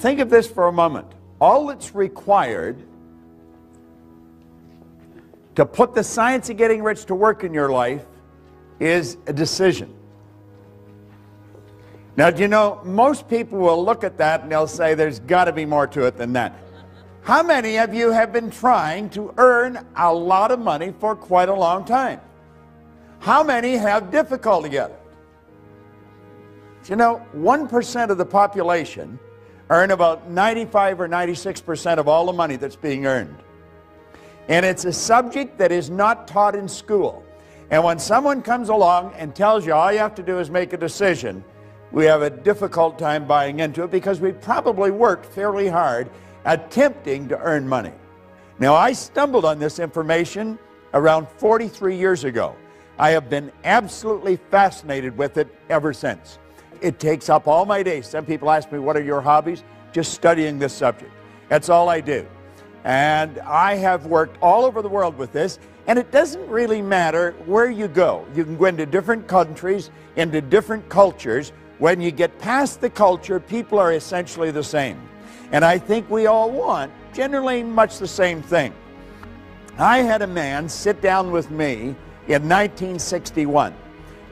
think of this for a moment. All that's required to put the science of getting rich to work in your life is a decision. Now, do you know, most people will look at that and they'll say there's got to be more to it than that. How many of you have been trying to earn a lot of money for quite a long time? How many have difficulty at it? Do You know, 1% of the population earn about 95 or 96% of all the money that's being earned. And it's a subject that is not taught in school. And when someone comes along and tells you all you have to do is make a decision, we have a difficult time buying into it because we probably worked fairly hard attempting to earn money. Now, I stumbled on this information around 43 years ago. I have been absolutely fascinated with it ever since. It takes up all my days. Some people ask me, What are your hobbies? Just studying this subject. That's all I do. And I have worked all over the world with this, and it doesn't really matter where you go. You can go into different countries, into different cultures. When you get past the culture, people are essentially the same. And I think we all want generally much the same thing. I had a man sit down with me in 1961,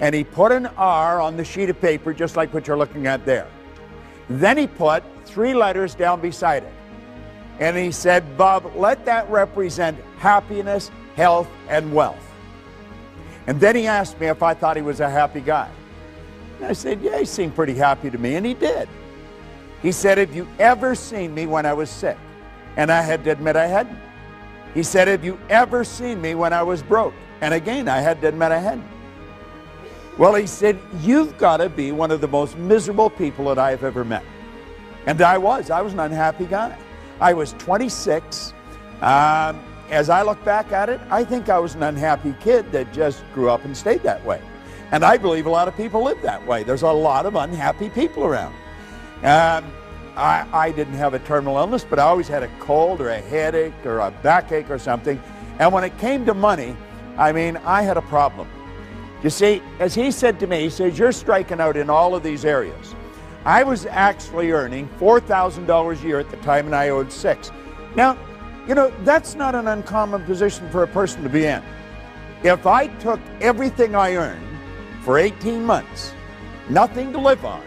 and he put an R on the sheet of paper just like what you're looking at there. Then he put three letters down beside it. And he said, Bob, let that represent happiness, health, and wealth. And then he asked me if I thought he was a happy guy. And I said, Yeah, he seemed pretty happy to me, and he did. He said, Have you ever seen me when I was sick? And I had to admit I hadn't. He said, Have you ever seen me when I was broke? And again, I had to admit I hadn't. Well, he said, You've got to be one of the most miserable people that I've ever met. And I was. I was an unhappy guy. I was 26. Um, as I look back at it, I think I was an unhappy kid that just grew up and stayed that way. And I believe a lot of people live that way. There's a lot of unhappy people around. Um, I, I didn't have a terminal illness, but I always had a cold or a headache or a backache or something. And when it came to money, I mean, I had a problem. You see, as he said to me, he says, You're striking out in all of these areas. I was actually earning $4,000 a year at the time, and I owed six. Now, you know, that's not an uncommon position for a person to be in. If I took everything I earned for 18 months, nothing to live on,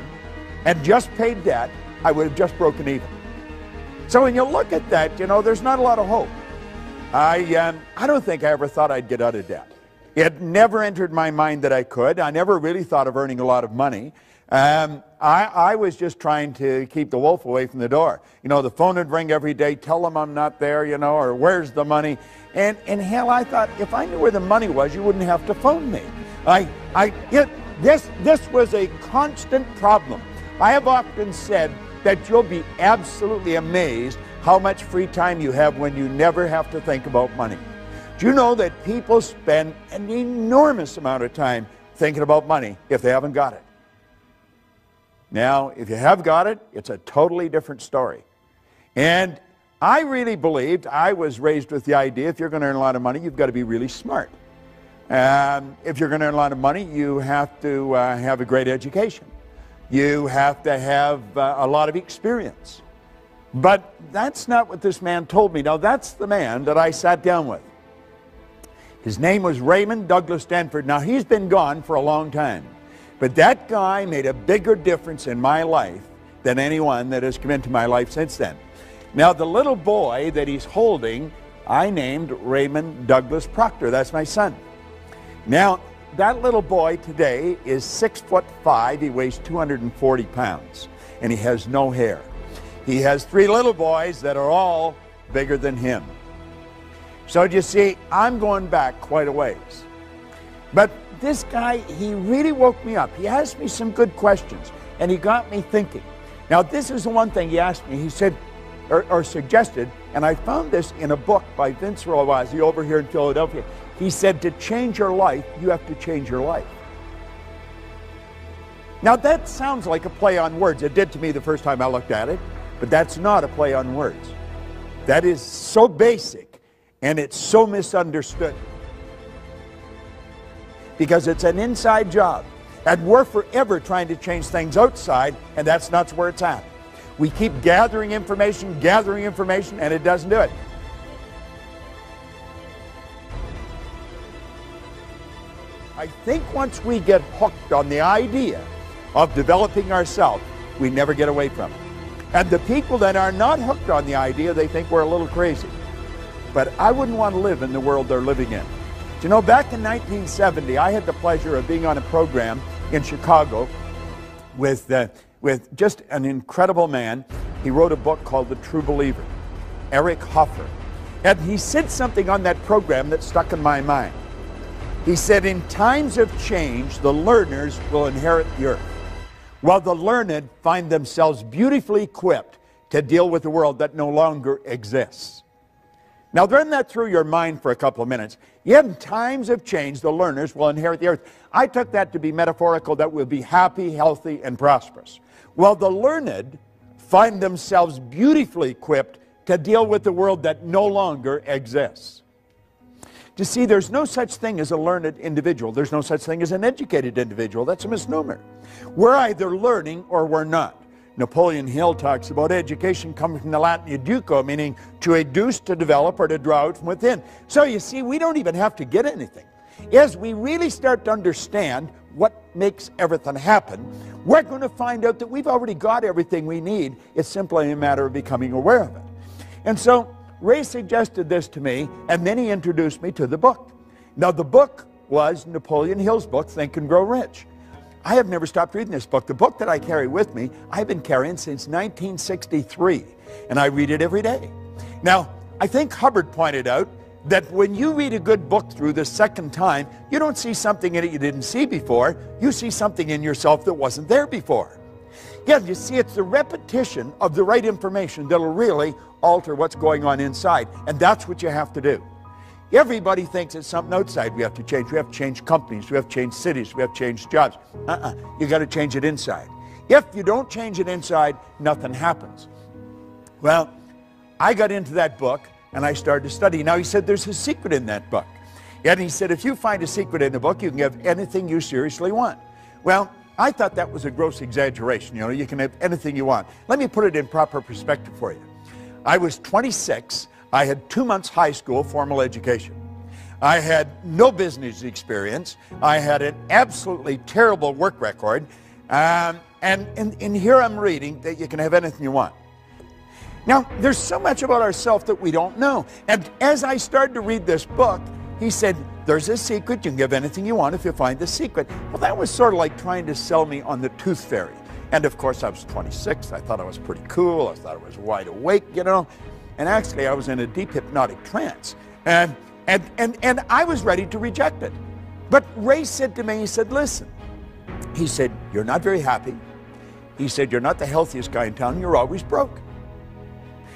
and just paid debt, I would have just broken even. So when you look at that, you know, there's not a lot of hope. I, um, I don't think I ever thought I'd get out of debt. It never entered my mind that I could. I never really thought of earning a lot of money. Um, I, I, was just trying to keep the wolf away from the door. You know, the phone would ring every day, tell them I'm not there, you know, or where's the money? And, and hell, I thought if I knew where the money was, you wouldn't have to phone me. I, I, it, this, this was a constant problem. I have often said that you'll be absolutely amazed how much free time you have when you never have to think about money. Do you know that people spend an enormous amount of time thinking about money if they haven't got it? Now, if you have got it, it's a totally different story. And I really believed, I was raised with the idea if you're going to earn a lot of money, you've got to be really smart. Um, if you're going to earn a lot of money, you have to uh, have a great education. You have to have uh, a lot of experience. But that's not what this man told me. Now, that's the man that I sat down with. His name was Raymond Douglas Stanford. Now, he's been gone for a long time. But that guy made a bigger difference in my life than anyone that has come into my life since then. Now, the little boy that he's holding, I named Raymond Douglas Proctor. That's my son. Now, that little boy today is six foot five. He weighs 240 pounds, and he has no hair. He has three little boys that are all bigger than him. So, you see, I'm going back quite a ways. But this guy, he really woke me up. He asked me some good questions, and he got me thinking. Now, this is the one thing he asked me. He said, or, or suggested, and I found this in a book by Vince Rowazi over here in Philadelphia. He said, to change your life, you have to change your life. Now, that sounds like a play on words. It did to me the first time I looked at it, but that's not a play on words. That is so basic, and it's so misunderstood because it's an inside job. And we're forever trying to change things outside, and that's not where it's at. We keep gathering information, gathering information, and it doesn't do it. I think once we get hooked on the idea of developing ourselves, we never get away from it. And the people that are not hooked on the idea, they think we're a little crazy. But I wouldn't want to live in the world they're living in. You know, back in 1970, I had the pleasure of being on a program in Chicago with, uh, with just an incredible man. He wrote a book called The True Believer, Eric Hoffer. And he said something on that program that stuck in my mind. He said, In times of change, the learners will inherit the earth while the learned find themselves beautifully equipped to deal with a world that no longer exists. Now, run that through your mind for a couple of minutes. Yet, in times of change, the learners will inherit the earth. I took that to be metaphorical, that we'll be happy, healthy, and prosperous. While the learned find themselves beautifully equipped to deal with the world that no longer exists. You see, there's no such thing as a learned individual. There's no such thing as an educated individual. That's a misnomer. We're either learning or we're not. Napoleon Hill talks about education coming from the Latin educo, meaning to educe, to develop, or to draw out from within. So you see, we don't even have to get anything. As we really start to understand what makes everything happen, we're going to find out that we've already got everything we need. It's simply a matter of becoming aware of it. And so Ray suggested this to me, and then he introduced me to the book. Now, the book was Napoleon Hill's book, Think and Grow Rich. I have never stopped reading this book. The book that I carry with me, I've been carrying since 1963, and I read it every day. Now, I think Hubbard pointed out that when you read a good book through the second time, you don't see something in it you didn't see before. You see something in yourself that wasn't there before. Yeah, you see, it's the repetition of the right information that'll really alter what's going on inside. And that's what you have to do. Everybody thinks it's something outside we have to change. We have to change companies. We have to change cities. We have to change jobs. Uh-uh. You got to change it inside. If you don't change it inside, nothing happens. Well, I got into that book and I started to study. Now, he said there's a secret in that book. And he said, if you find a secret in the book, you can have anything you seriously want. Well, I thought that was a gross exaggeration. You know, you can have anything you want. Let me put it in proper perspective for you. I was 26. I had two months high school formal education. I had no business experience. I had an absolutely terrible work record. Um, and, and, and here I'm reading that you can have anything you want. Now, there's so much about ourselves that we don't know. And as I started to read this book, he said, There's a secret. You can give anything you want if you find the secret. Well, that was sort of like trying to sell me on the tooth fairy. And of course, I was 26. I thought I was pretty cool. I thought I was wide awake, you know. And actually, I was in a deep hypnotic trance. And, and, and, and I was ready to reject it. But Ray said to me, he said, listen, he said, you're not very happy. He said, you're not the healthiest guy in town. You're always broke.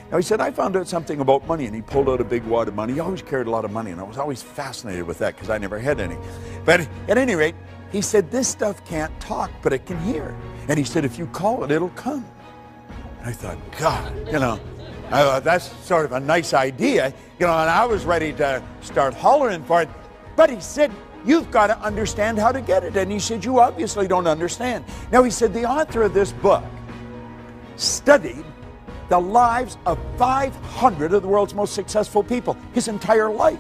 Now, he said, I found out something about money, and he pulled out a big wad of money. He always carried a lot of money, and I was always fascinated with that because I never had any. But at any rate, he said, this stuff can't talk, but it can hear. And he said, if you call it, it'll come. And I thought, God, you know, thought, that's sort of a nice idea, you know, and I was ready to start hollering for it. But he said, you've got to understand how to get it. And he said, you obviously don't understand. Now, he said, the author of this book studied the lives of 500 of the world's most successful people, his entire life.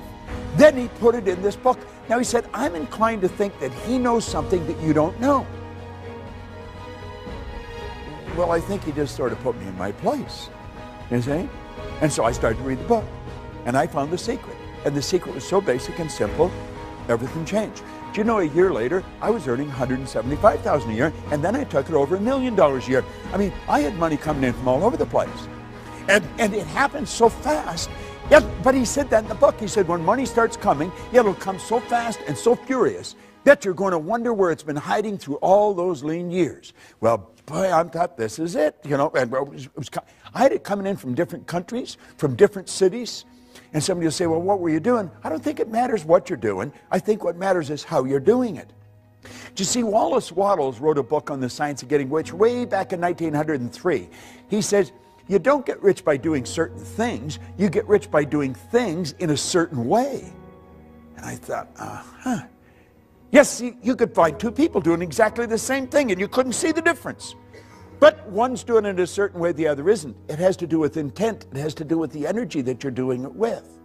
Then he put it in this book. Now, he said, I'm inclined to think that he knows something that you don't know. Well, I think he just sort of put me in my place. You see? And so I started to read the book. And I found the secret. And the secret was so basic and simple, everything changed. Do you know a year later, I was earning 175,000 a year, and then I took it over a million dollars a year. I mean, I had money coming in from all over the place. And, and it happened so fast. Yeah, but he said that in the book. He said, when money starts coming, it'll come so fast and so furious that you're going to wonder where it's been hiding through all those lean years. Well, boy, I thought this is it, you know. And it was, it was, I had it coming in from different countries, from different cities. And somebody will say, well, what were you doing? I don't think it matters what you're doing. I think what matters is how you're doing it. Do you see, Wallace Wattles wrote a book on the science of getting rich way back in 1903. He says, you don't get rich by doing certain things. You get rich by doing things in a certain way. And I thought, uh-huh. Yes, you could find two people doing exactly the same thing and you couldn't see the difference. But one's doing it a certain way, the other isn't. It has to do with intent, it has to do with the energy that you're doing it with.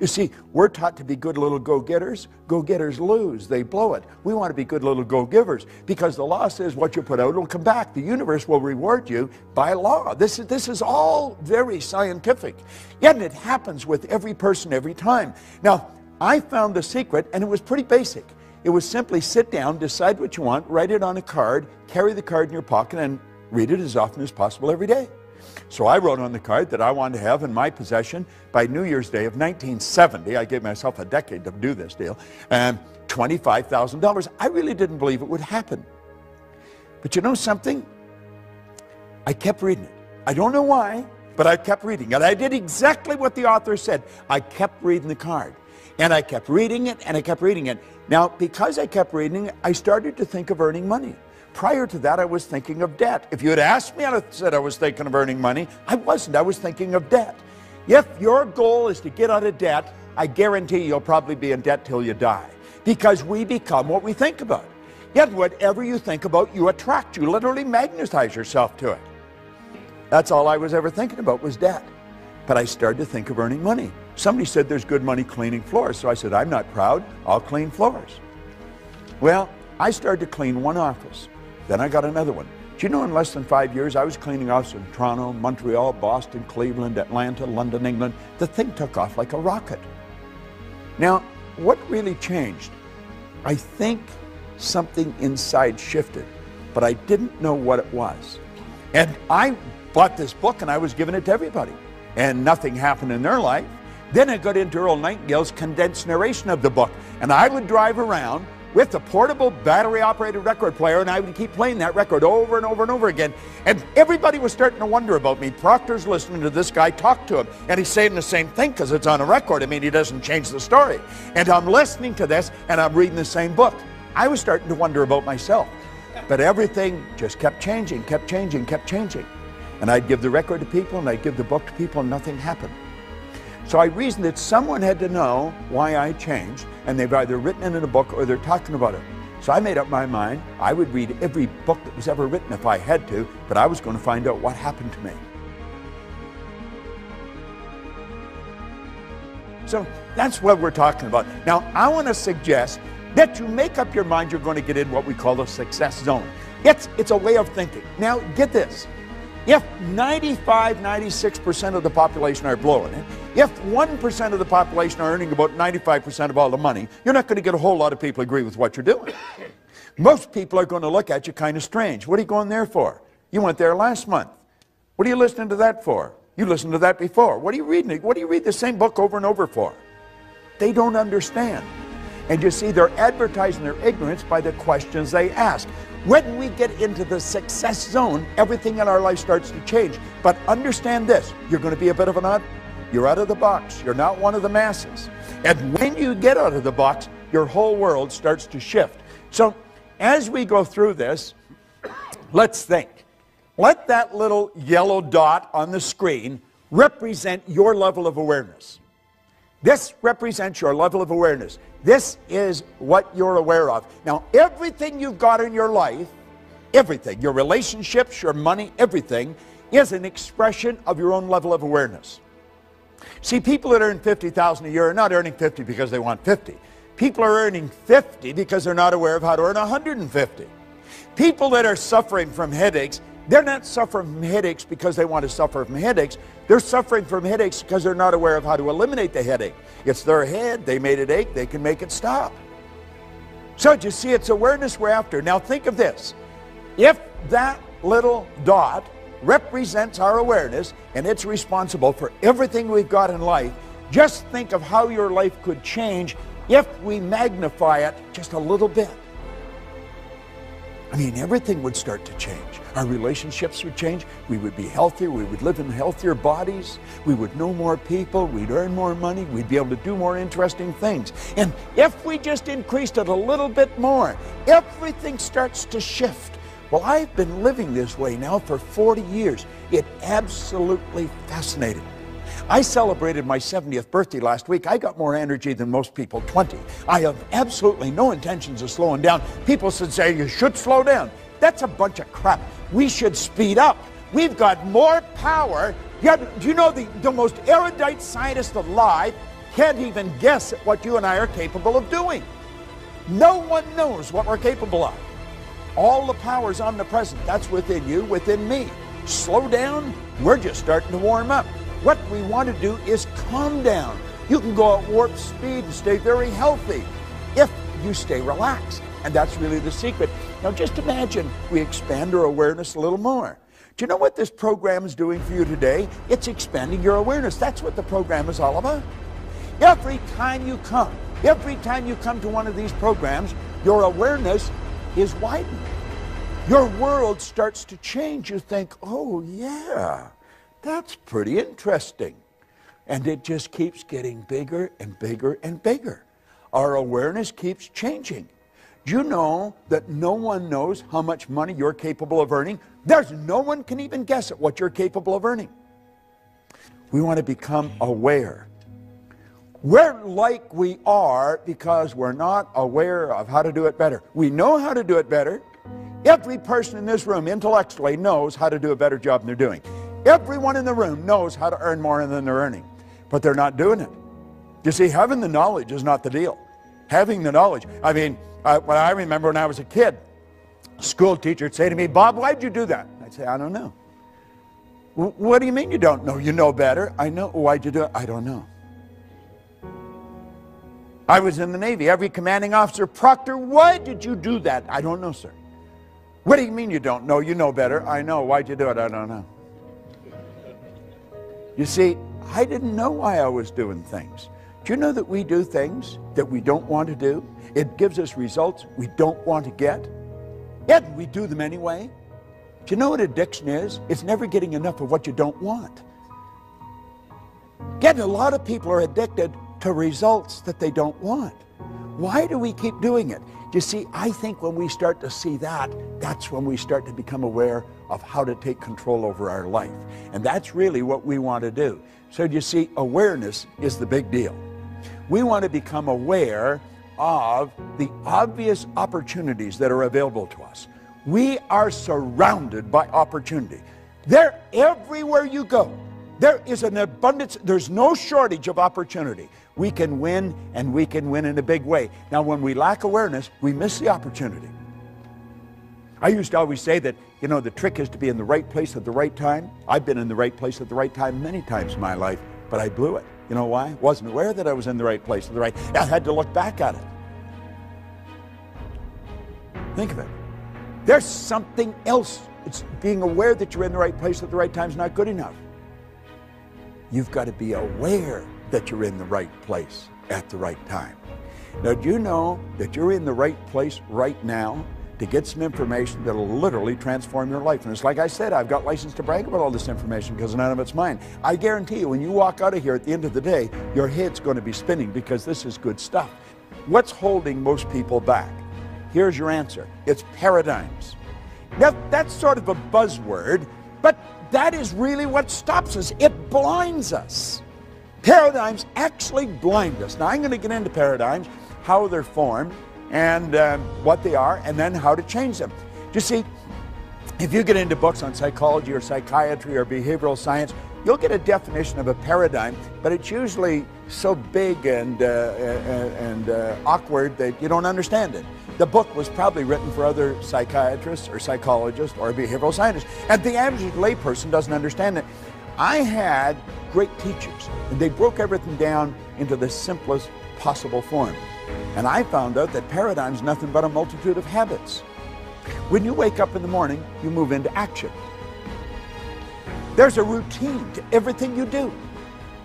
You see, we're taught to be good little go getters. Go getters lose, they blow it. We want to be good little go givers because the law says what you put out will come back. The universe will reward you by law. This is, this is all very scientific. Yet it happens with every person every time. Now, I found the secret, and it was pretty basic. It was simply sit down, decide what you want, write it on a card, carry the card in your pocket, and read it as often as possible every day. So I wrote on the card that I wanted to have in my possession by New Year's Day of 1970. I gave myself a decade to do this deal. And $25,000. I really didn't believe it would happen. But you know something? I kept reading it. I don't know why, but I kept reading it. I did exactly what the author said. I kept reading the card. And I kept reading it and I kept reading it. Now, because I kept reading it, I started to think of earning money. Prior to that, I was thinking of debt. If you had asked me, I'd said I was thinking of earning money. I wasn't. I was thinking of debt. If your goal is to get out of debt, I guarantee you'll probably be in debt till you die because we become what we think about. Yet, whatever you think about, you attract. You literally magnetize yourself to it. That's all I was ever thinking about was debt. But I started to think of earning money. Somebody said there's good money cleaning floors. So I said, I'm not proud. I'll clean floors. Well, I started to clean one office. Then I got another one. Do you know in less than five years, I was cleaning offices in Toronto, Montreal, Boston, Cleveland, Atlanta, London, England. The thing took off like a rocket. Now, what really changed? I think something inside shifted, but I didn't know what it was. And I bought this book and I was giving it to everybody, and nothing happened in their life. Then I got into Earl Nightingale's condensed narration of the book, and I would drive around with a portable battery operated record player, and I would keep playing that record over and over and over again. And everybody was starting to wonder about me. Proctor's listening to this guy talk to him, and he's saying the same thing because it's on a record. I mean, he doesn't change the story. And I'm listening to this, and I'm reading the same book. I was starting to wonder about myself. But everything just kept changing, kept changing, kept changing. And I'd give the record to people, and I'd give the book to people, and nothing happened. So I reasoned that someone had to know why I changed, and they've either written it in a book or they're talking about it. So I made up my mind I would read every book that was ever written if I had to, but I was going to find out what happened to me. So that's what we're talking about. Now, I want to suggest that you make up your mind you're going to get in what we call the success zone. It's, it's a way of thinking. Now, get this. If 95, 96% of the population are blowing it, if 1% of the population are earning about 95% of all the money, you're not going to get a whole lot of people agree with what you're doing. Most people are going to look at you kind of strange. What are you going there for? You went there last month. What are you listening to that for? You listened to that before. What are you reading? What do you read the same book over and over for? They don't understand. And you see, they're advertising their ignorance by the questions they ask. When we get into the success zone, everything in our life starts to change. But understand this you're going to be a bit of an odd. You're out of the box. You're not one of the masses. And when you get out of the box, your whole world starts to shift. So, as we go through this, let's think. Let that little yellow dot on the screen represent your level of awareness. This represents your level of awareness. This is what you're aware of. Now, everything you've got in your life, everything, your relationships, your money, everything, is an expression of your own level of awareness. See, people that earn 50,000 a year are not earning 50 because they want 50. People are earning 50 because they're not aware of how to earn 150. People that are suffering from headaches they're not suffering from headaches because they want to suffer from headaches. They're suffering from headaches because they're not aware of how to eliminate the headache. It's their head. They made it ache. They can make it stop. So you see, it's awareness we're after. Now think of this. If that little dot represents our awareness and it's responsible for everything we've got in life, just think of how your life could change if we magnify it just a little bit. I mean, everything would start to change. Our relationships would change. We would be healthier. We would live in healthier bodies. We would know more people. We'd earn more money. We'd be able to do more interesting things. And if we just increased it a little bit more, everything starts to shift. Well, I've been living this way now for 40 years. It absolutely fascinating. I celebrated my 70th birthday last week. I got more energy than most people 20. I have absolutely no intentions of slowing down. People should say you should slow down. That's a bunch of crap. We should speed up. We've got more power. do you know the, the most erudite scientist alive can't even guess at what you and I are capable of doing? No one knows what we're capable of. All the power is omnipresent. That's within you, within me. Slow down. We're just starting to warm up. What we want to do is calm down. You can go at warp speed and stay very healthy if you stay relaxed. And that's really the secret. Now, just imagine we expand our awareness a little more. Do you know what this program is doing for you today? It's expanding your awareness. That's what the program is all about. Every time you come, every time you come to one of these programs, your awareness is widened. Your world starts to change. You think, oh, yeah, that's pretty interesting. And it just keeps getting bigger and bigger and bigger. Our awareness keeps changing. You know that no one knows how much money you're capable of earning? There's no one can even guess at what you're capable of earning. We want to become aware. We're like we are because we're not aware of how to do it better. We know how to do it better. Every person in this room intellectually knows how to do a better job than they're doing. Everyone in the room knows how to earn more than they're earning, but they're not doing it. You see, having the knowledge is not the deal. Having the knowledge. I mean, I, well, I remember when I was a kid, a school teacher would say to me, Bob, why'd you do that? I'd say, I don't know. What do you mean you don't know? You know better. I know. Why'd you do it? I don't know. I was in the Navy. Every commanding officer, Proctor, why did you do that? I don't know, sir. What do you mean you don't know? You know better. I know. Why'd you do it? I don't know. You see, I didn't know why I was doing things. Do you know that we do things that we don't want to do? It gives us results we don't want to get. Yet we do them anyway. Do you know what addiction is? It's never getting enough of what you don't want. Getting a lot of people are addicted to results that they don't want. Why do we keep doing it? You see, I think when we start to see that, that's when we start to become aware of how to take control over our life. And that's really what we want to do. So you see, awareness is the big deal. We want to become aware of the obvious opportunities that are available to us. We are surrounded by opportunity. They're everywhere you go. There is an abundance, there's no shortage of opportunity. We can win and we can win in a big way. Now, when we lack awareness, we miss the opportunity. I used to always say that, you know, the trick is to be in the right place at the right time. I've been in the right place at the right time many times in my life, but I blew it. You know why? Wasn't aware that I was in the right place at the right. I had to look back at it. Think of it. There's something else. It's being aware that you're in the right place at the right time is not good enough. You've got to be aware that you're in the right place at the right time. Now, do you know that you're in the right place right now to get some information that'll literally transform your life? And it's like I said, I've got license to brag about all this information because none of it's mine. I guarantee you, when you walk out of here at the end of the day, your head's going to be spinning because this is good stuff. What's holding most people back? Here's your answer it's paradigms. Now, that's sort of a buzzword, but that is really what stops us. It blinds us. Paradigms actually blind us. Now, I'm going to get into paradigms, how they're formed, and uh, what they are, and then how to change them. You see, if you get into books on psychology or psychiatry or behavioral science, you'll get a definition of a paradigm, but it's usually so big and, uh, and uh, awkward that you don't understand it. The book was probably written for other psychiatrists or psychologists or behavioral scientists, and the average layperson doesn't understand it. I had great teachers, and they broke everything down into the simplest possible form. And I found out that paradigm's nothing but a multitude of habits. When you wake up in the morning, you move into action. There's a routine to everything you do.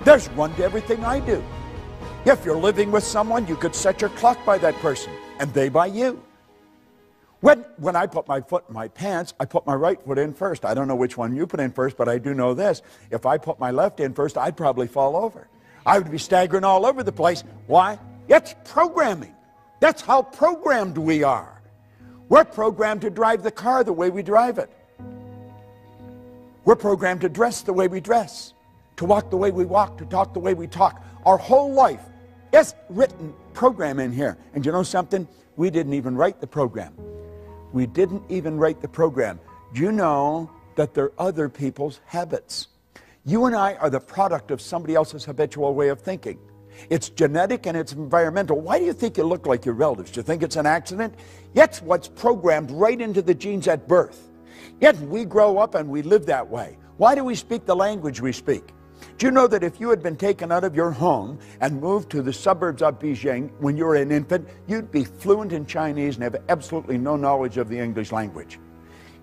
There's one to everything I do. If you're living with someone, you could set your clock by that person and they by you. When, when I put my foot in my pants, I put my right foot in first. I don't know which one you put in first, but I do know this. If I put my left in first, I'd probably fall over. I would be staggering all over the place. Why? It's programming. That's how programmed we are. We're programmed to drive the car the way we drive it. We're programmed to dress the way we dress, to walk the way we walk, to talk the way we talk. Our whole life is written program in here. And you know something? We didn't even write the program. We didn't even write the program. Do you know that they're other people's habits? You and I are the product of somebody else's habitual way of thinking. It's genetic and it's environmental. Why do you think you look like your relatives? Do you think it's an accident? Yet what's programmed right into the genes at birth. Yet we grow up and we live that way. Why do we speak the language we speak? Do you know that if you had been taken out of your home and moved to the suburbs of Beijing when you were an infant, you'd be fluent in Chinese and have absolutely no knowledge of the English language?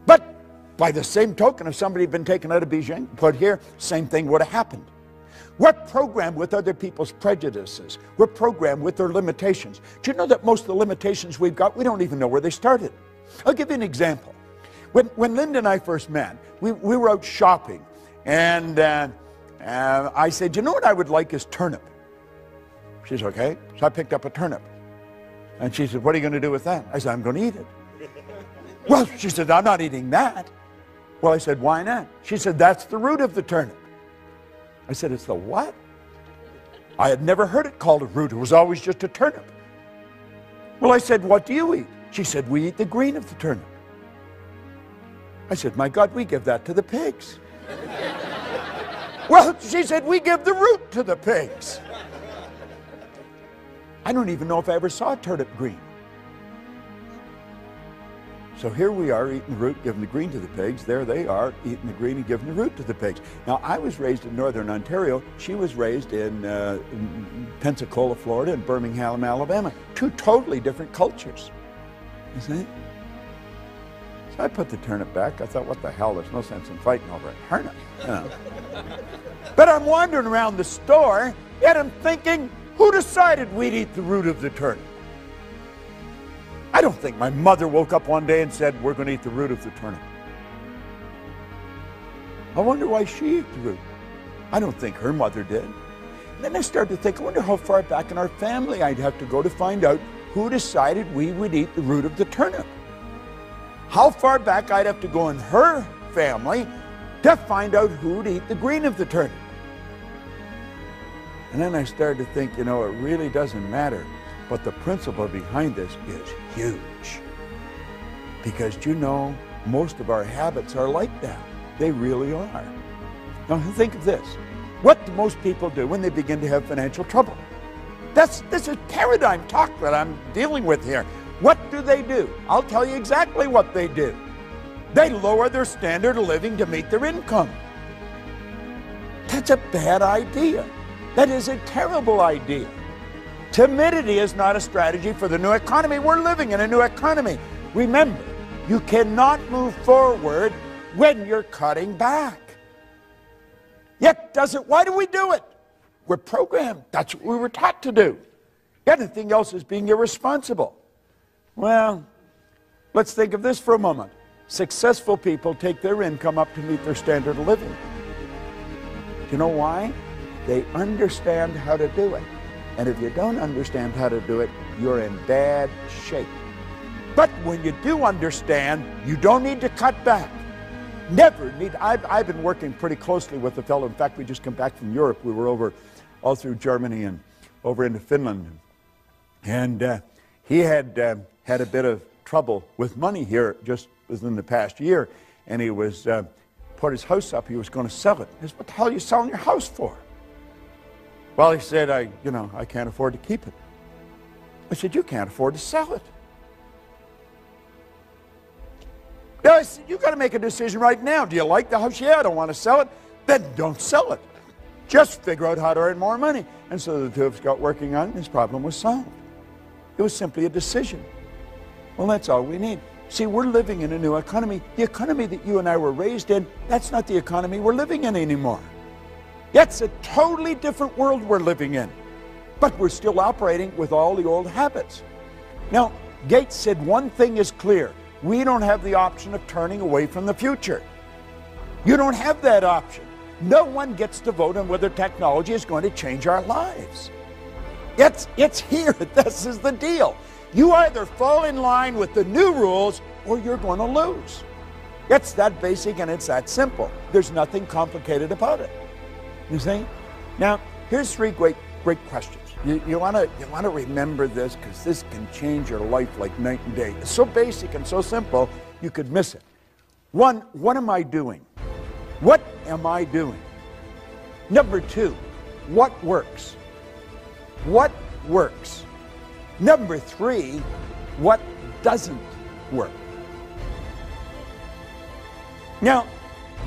But by the same token, if somebody had been taken out of Beijing, put here, same thing would have happened. We're programmed with other people's prejudices. We're programmed with their limitations. Do you know that most of the limitations we've got, we don't even know where they started? I'll give you an example. When, when Linda and I first met, we, we were out shopping, and uh, uh, I said, you know what I would like is turnip. She said, okay. So I picked up a turnip. And she said, what are you going to do with that? I said, I'm going to eat it. well, she said, I'm not eating that. Well, I said, why not? She said, that's the root of the turnip. I said, it's the what? I had never heard it called a root. It was always just a turnip. Well, I said, what do you eat? She said, we eat the green of the turnip. I said, my God, we give that to the pigs. well, she said, we give the root to the pigs. I don't even know if I ever saw a turnip green. So here we are eating the root, giving the green to the pigs. There they are eating the green and giving the root to the pigs. Now, I was raised in northern Ontario. She was raised in, uh, in Pensacola, Florida, and Birmingham, Alabama. Two totally different cultures. You see? So I put the turnip back. I thought, what the hell? There's no sense in fighting over a turnip. You know. but I'm wandering around the store, yet I'm thinking, who decided we'd eat the root of the turnip? I don't think my mother woke up one day and said, We're going to eat the root of the turnip. I wonder why she ate the root. I don't think her mother did. Then I started to think, I wonder how far back in our family I'd have to go to find out who decided we would eat the root of the turnip. How far back I'd have to go in her family to find out who'd eat the green of the turnip. And then I started to think, you know, it really doesn't matter but the principle behind this is huge. Because you know, most of our habits are like that. They really are. Now think of this. What do most people do when they begin to have financial trouble? That's this is paradigm talk that I'm dealing with here. What do they do? I'll tell you exactly what they do. They lower their standard of living to meet their income. That's a bad idea. That is a terrible idea. Timidity is not a strategy for the new economy. We're living in a new economy. Remember, you cannot move forward when you're cutting back. Yet, does it? Why do we do it? We're programmed. That's what we were taught to do. Anything else is being irresponsible. Well, let's think of this for a moment. Successful people take their income up to meet their standard of living. Do you know why? They understand how to do it. And if you don't understand how to do it, you're in bad shape. But when you do understand, you don't need to cut back. Never need. I've, I've been working pretty closely with a fellow. In fact, we just come back from Europe. We were over all through Germany and over into Finland. And uh, he had uh, had a bit of trouble with money here just within the past year. And he was uh, put his house up. He was going to sell it. He said, what the hell are you selling your house for? Well, he said, I, you know, I can't afford to keep it. I said, you can't afford to sell it. Now, I said, you got to make a decision right now. Do you like the house? Yeah, I don't want to sell it. Then don't sell it. Just figure out how to earn more money. And so the two of us got working on it, and his problem was solved. It was simply a decision. Well, that's all we need. See, we're living in a new economy. The economy that you and I were raised in, that's not the economy we're living in anymore. It's a totally different world we're living in. But we're still operating with all the old habits. Now, Gates said one thing is clear. We don't have the option of turning away from the future. You don't have that option. No one gets to vote on whether technology is going to change our lives. It's, it's here. This is the deal. You either fall in line with the new rules or you're going to lose. It's that basic and it's that simple. There's nothing complicated about it. You see? Now, here's three great, great questions. You, you want to you wanna remember this because this can change your life like night and day. It's so basic and so simple, you could miss it. One, what am I doing? What am I doing? Number two, what works? What works? Number three, what doesn't work? Now,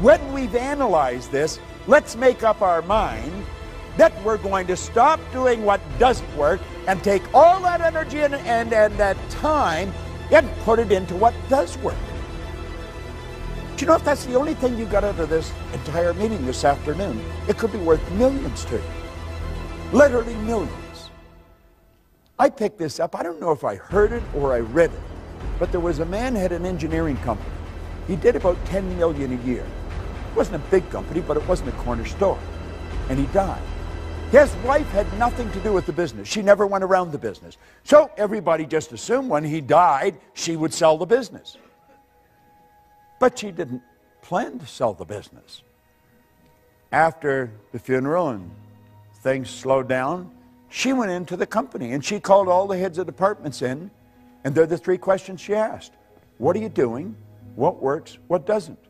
when we've analyzed this, let's make up our mind that we're going to stop doing what doesn't work and take all that energy and, and, and that time and put it into what does work. Do you know if that's the only thing you got out of this entire meeting this afternoon? It could be worth millions to you. Literally millions. I picked this up. I don't know if I heard it or I read it, but there was a man had an engineering company. He did about 10 million a year. It wasn't a big company, but it wasn't a corner store. And he died. His wife had nothing to do with the business. She never went around the business. So everybody just assumed when he died, she would sell the business. But she didn't plan to sell the business. After the funeral and things slowed down, she went into the company and she called all the heads of departments in, and they're the three questions she asked What are you doing? What works? What doesn't?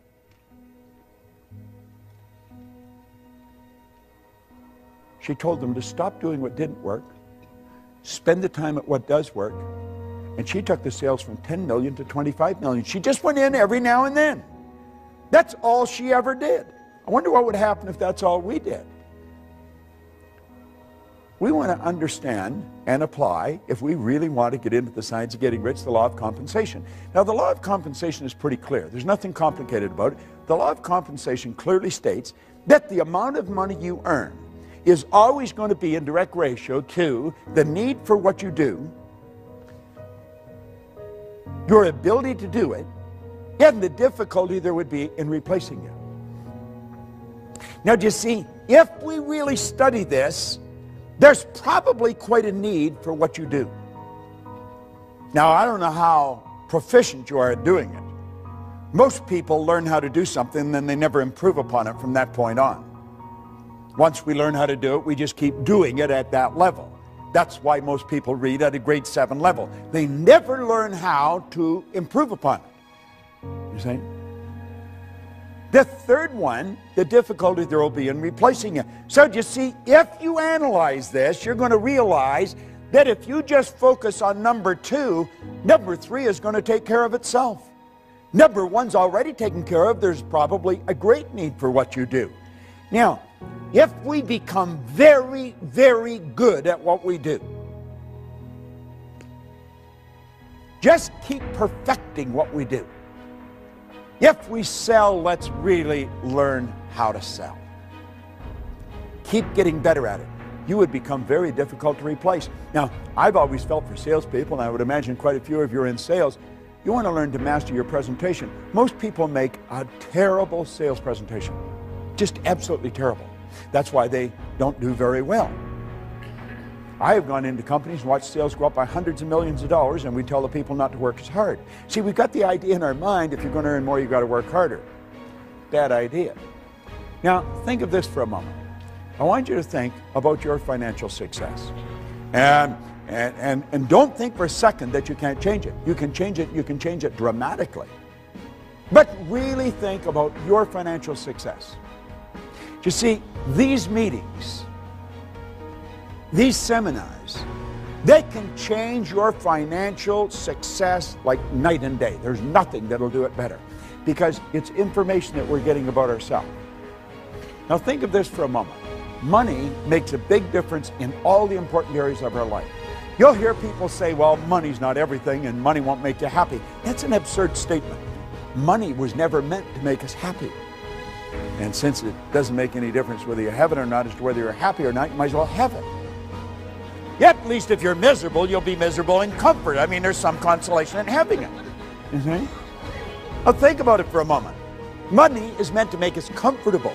She told them to stop doing what didn't work, spend the time at what does work, and she took the sales from 10 million to 25 million. She just went in every now and then. That's all she ever did. I wonder what would happen if that's all we did. We want to understand and apply, if we really want to get into the science of getting rich, the law of compensation. Now, the law of compensation is pretty clear. There's nothing complicated about it. The law of compensation clearly states that the amount of money you earn is always going to be in direct ratio to the need for what you do, your ability to do it, and the difficulty there would be in replacing you. Now, do you see, if we really study this, there's probably quite a need for what you do. Now, I don't know how proficient you are at doing it. Most people learn how to do something, then they never improve upon it from that point on. Once we learn how to do it, we just keep doing it at that level. That's why most people read at a grade 7 level. They never learn how to improve upon it. You see? The third one, the difficulty there will be in replacing it. So you see, if you analyze this, you're going to realize that if you just focus on number two, number three is going to take care of itself. Number one's already taken care of. There's probably a great need for what you do. Now, if we become very, very good at what we do, just keep perfecting what we do. If we sell, let's really learn how to sell. Keep getting better at it. You would become very difficult to replace. Now, I've always felt for salespeople, and I would imagine quite a few of you are in sales, you want to learn to master your presentation. Most people make a terrible sales presentation, just absolutely terrible. That's why they don't do very well. I have gone into companies and watched sales go up by hundreds of millions of dollars, and we tell the people not to work as hard. See, we've got the idea in our mind if you're going to earn more, you've got to work harder. Bad idea. Now, think of this for a moment. I want you to think about your financial success. And, and, and, and don't think for a second that you can't change it. You can change it, you can change it dramatically. But really think about your financial success. You see, these meetings, these seminars, they can change your financial success like night and day. There's nothing that'll do it better because it's information that we're getting about ourselves. Now, think of this for a moment. Money makes a big difference in all the important areas of our life. You'll hear people say, well, money's not everything and money won't make you happy. That's an absurd statement. Money was never meant to make us happy. And since it doesn't make any difference whether you have it or not as to whether you're happy or not, you might as well have it. Yet, at least if you're miserable, you'll be miserable in comfort. I mean, there's some consolation in having it. Mm-hmm. Now, think about it for a moment. Money is meant to make us comfortable.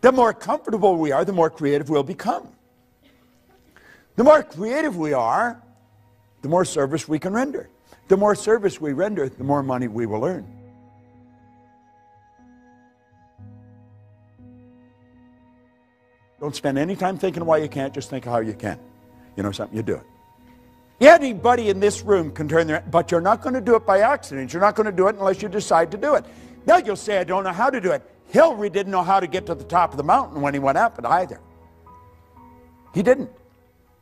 The more comfortable we are, the more creative we'll become. The more creative we are, the more service we can render. The more service we render, the more money we will earn. Don't spend any time thinking why you can't, just think how you can. You know something, you do it. Anybody in this room can turn their, but you're not going to do it by accident. You're not going to do it unless you decide to do it. Now you'll say, I don't know how to do it. Hillary didn't know how to get to the top of the mountain when he went up it either. He didn't.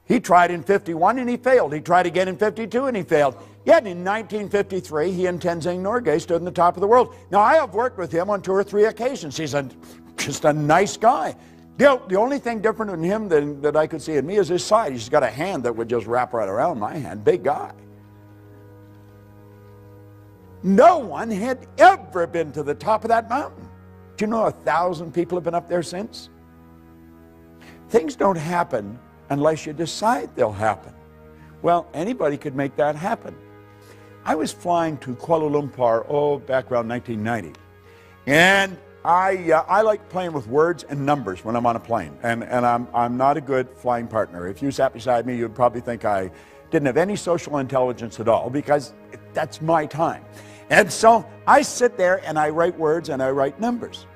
He tried in 51 and he failed. He tried again in 52 and he failed. Yet in 1953, he and Tenzing Norgay stood on the top of the world. Now, I have worked with him on two or three occasions. He's a, just a nice guy. The, the only thing different in him than, that I could see in me is his side. He's got a hand that would just wrap right around my hand. Big guy. No one had ever been to the top of that mountain. Do you know a thousand people have been up there since? Things don't happen unless you decide they'll happen. Well, anybody could make that happen. I was flying to Kuala Lumpur, oh, back around 1990. And I, uh, I like playing with words and numbers when I'm on a plane, and, and I'm, I'm not a good flying partner. If you sat beside me, you'd probably think I didn't have any social intelligence at all because that's my time. And so I sit there and I write words and I write numbers.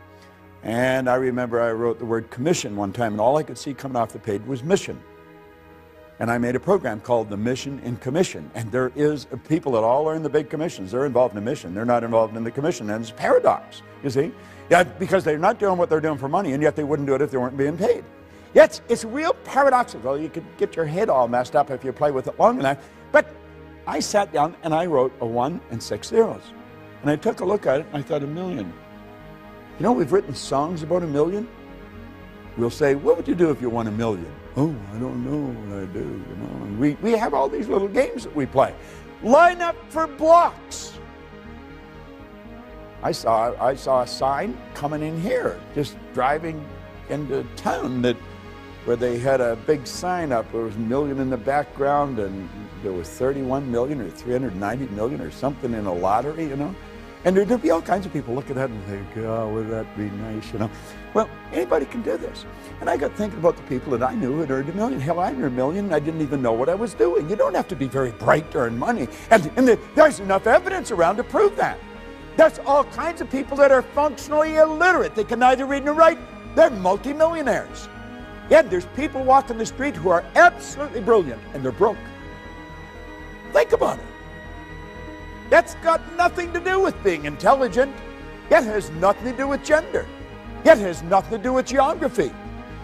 And I remember I wrote the word commission one time, and all I could see coming off the page was mission. And I made a program called the Mission in Commission. And there is people that all are in the big commissions. They're involved in the mission. They're not involved in the commission. And it's a paradox, you see. Yeah, because they're not doing what they're doing for money, and yet they wouldn't do it if they weren't being paid. It's, it's real paradoxical. You could get your head all messed up if you play with it long enough. But I sat down and I wrote a one and six zeros. And I took a look at it and I thought a million. You know, we've written songs about a million. We'll say, what would you do if you won a million? Oh, I don't know what I do, you know. And we, we have all these little games that we play. Line up for blocks. I saw, I saw a sign coming in here, just driving into town that where they had a big sign up. There was a million in the background, and there was 31 million or 390 million or something in a lottery, you know. And there'd be all kinds of people look at that and think, oh, would that be nice, you know. Well, anybody can do this. And I got thinking about the people that I knew had earned a million. Hell, I earned a million and I didn't even know what I was doing. You don't have to be very bright to earn money. And, and the, there's enough evidence around to prove that. There's all kinds of people that are functionally illiterate. They can neither read nor write. They're multimillionaires. Yet there's people walking the street who are absolutely brilliant and they're broke. Think about it. That's got nothing to do with being intelligent. It has nothing to do with gender. It has nothing to do with geography.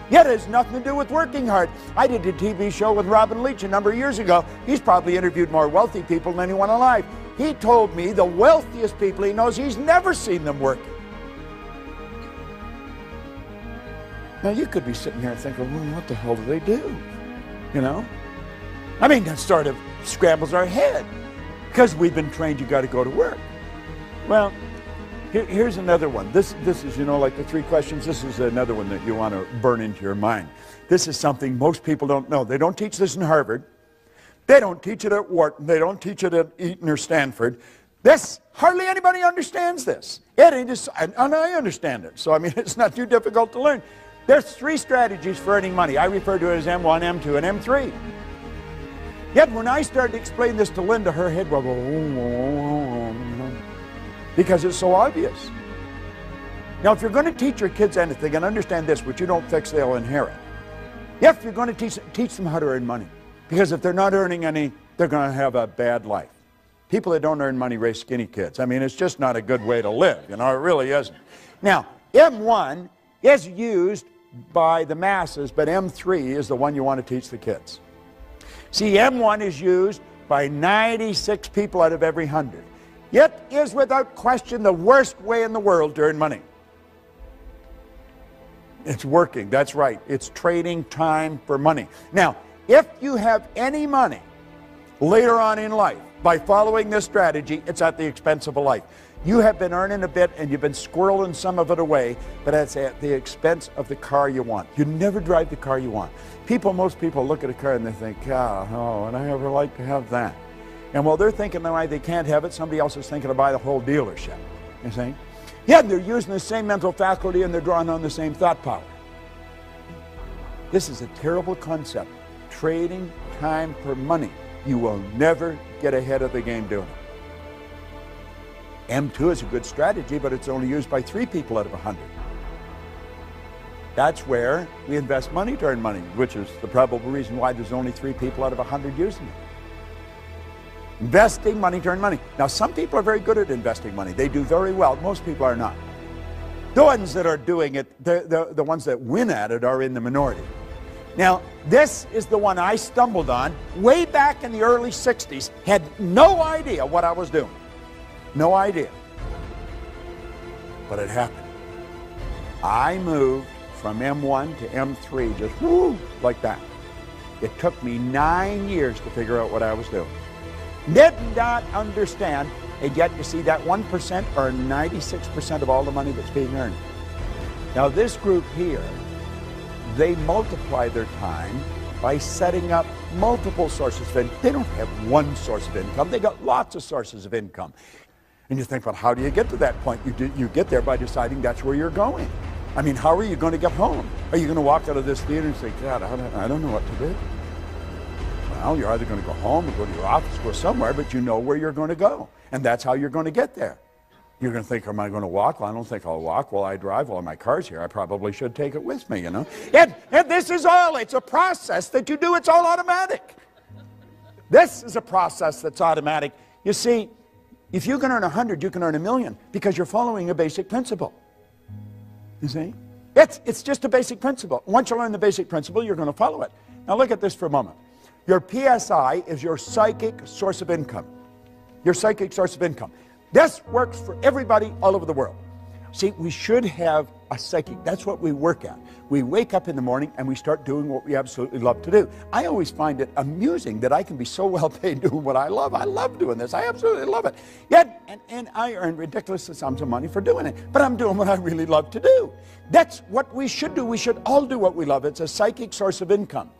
Yet it has nothing to do with working hard. I did a TV show with Robin Leach a number of years ago. He's probably interviewed more wealthy people than anyone alive. He told me the wealthiest people he knows, he's never seen them working. Now, you could be sitting here thinking, well, what the hell do they do? You know? I mean, that sort of scrambles our head because we've been trained you got to go to work. Well, here, here's another one. This, this is, you know, like the three questions. This is another one that you want to burn into your mind. This is something most people don't know. They don't teach this in Harvard. They don't teach it at Wharton. They don't teach it at Eton or Stanford. This, hardly anybody understands this. It is, and, I understand it. So, I mean, it's not too difficult to learn. There's three strategies for earning money. I refer to it as M1, M2, and M3. Yet when I started to explain this to Linda, her head would go, because it's so obvious. Now, if you're going to teach your kids anything, and understand this, which you don't fix, they'll inherit. If you're going to teach, teach them how to earn money. Because if they're not earning any, they're going to have a bad life. People that don't earn money raise skinny kids. I mean, it's just not a good way to live. You know, it really isn't. Now, M1 is used by the masses, but M3 is the one you want to teach the kids. See, M1 is used by 96 people out of every 100. It is without question the worst way in the world to earn money. It's working, that's right. It's trading time for money. Now, if you have any money later on in life by following this strategy, it's at the expense of a life. You have been earning a bit and you've been squirreling some of it away, but it's at the expense of the car you want. You never drive the car you want. People, most people look at a car and they think, oh, oh, and I ever like to have that. And while they're thinking why they can't have it, somebody else is thinking to buy the whole dealership. You see? Yeah, they're using the same mental faculty and they're drawing on the same thought power. This is a terrible concept. Trading time for money. You will never get ahead of the game doing it. M2 is a good strategy, but it's only used by three people out of 100. That's where we invest money to earn money, which is the probable reason why there's only three people out of a 100 using it. Investing money to earn money. Now, some people are very good at investing money. They do very well. Most people are not. The ones that are doing it, the, the, the ones that win at it, are in the minority. Now, this is the one I stumbled on way back in the early 60s. Had no idea what I was doing. No idea. But it happened. I moved from M1 to M3 just like that. It took me nine years to figure out what I was doing. Did not understand, and yet you see that 1% earn 96% of all the money that's being earned. Now this group here, they multiply their time by setting up multiple sources of income. They don't have one source of income. They got lots of sources of income. And you think, well, how do you get to that point? You, do, you get there by deciding that's where you're going. I mean, how are you going to get home? Are you going to walk out of this theater and say, God, I don't, I don't know what to do? Well, you're either going to go home or go to your office, go somewhere, but you know where you're going to go. And that's how you're going to get there. You're going to think, am I going to walk? Well, I don't think I'll walk. Well, I drive. Well, my car's here. I probably should take it with me, you know. And, and this is all, it's a process that you do. It's all automatic. This is a process that's automatic. You see, if you can earn a 100, you can earn a million because you're following a basic principle. You see? It's, it's just a basic principle. Once you learn the basic principle, you're going to follow it. Now look at this for a moment. Your PSI is your psychic source of income. Your psychic source of income. This works for everybody all over the world. See, we should have a psychic. That's what we work at. We wake up in the morning and we start doing what we absolutely love to do. I always find it amusing that I can be so well paid doing what I love. I love doing this. I absolutely love it. Yet, and, and I earn ridiculous sums of money for doing it. But I'm doing what I really love to do. That's what we should do. We should all do what we love. It's a psychic source of income.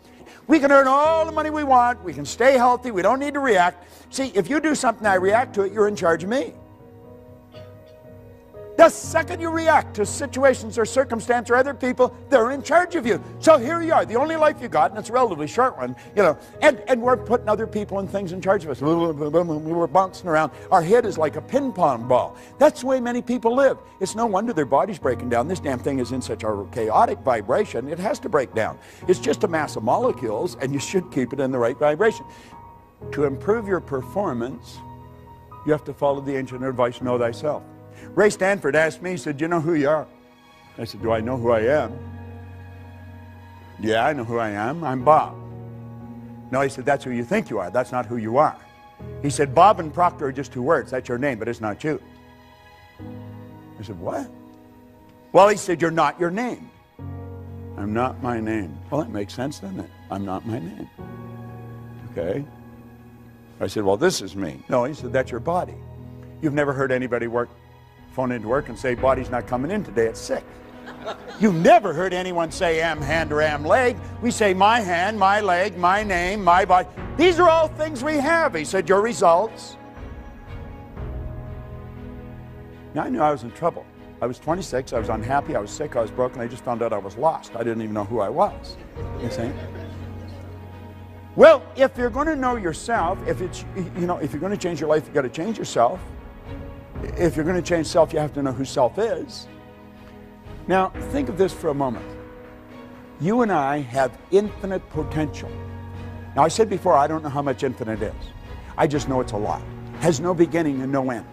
We can earn all the money we want. We can stay healthy. We don't need to react. See, if you do something, I react to it, you're in charge of me. The second you react to situations or circumstance or other people, they're in charge of you. So here you are, the only life you got, and it's a relatively short one, you know, and, and we're putting other people and things in charge of us. We're bouncing around. Our head is like a ping pong ball. That's the way many people live. It's no wonder their body's breaking down. This damn thing is in such a chaotic vibration, it has to break down. It's just a mass of molecules, and you should keep it in the right vibration. To improve your performance, you have to follow the ancient advice, know thyself. Ray Stanford asked me, he said, Do you know who you are? I said, do I know who I am? Yeah, I know who I am. I'm Bob. No, he said, that's who you think you are. That's not who you are. He said, Bob and Proctor are just two words. That's your name, but it's not you. I said, what? Well, he said, you're not your name. I'm not my name. Well, that makes sense, doesn't it? I'm not my name. Okay. I said, well, this is me. No, he said, that's your body. You've never heard anybody work phone into work and say, body's not coming in today, it's sick. You never heard anyone say am hand or am leg. We say my hand, my leg, my name, my body. These are all things we have. He said, your results. Now I knew I was in trouble. I was 26, I was unhappy, I was sick, I was broken, I just found out I was lost. I didn't even know who I was. You see? Well, if you're going to know yourself, if it's you know, if you're going to change your life, you've got to change yourself if you're going to change self, you have to know who self is. Now, think of this for a moment. You and I have infinite potential. Now, I said before, I don't know how much infinite is. I just know it's a lot. Has no beginning and no end.